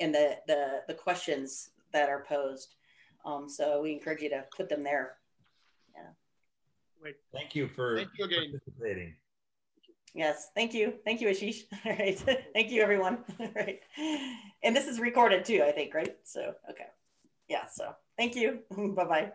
and the the, the questions that are posed. Um, so we encourage you to put them there. Yeah. Wait. thank you for thank you again. participating. Yes. Thank you. Thank you ashish. <laughs> All right. Thank you everyone. <laughs> All right. And this is recorded too i think right? So okay yeah so thank you. <laughs> Bye bye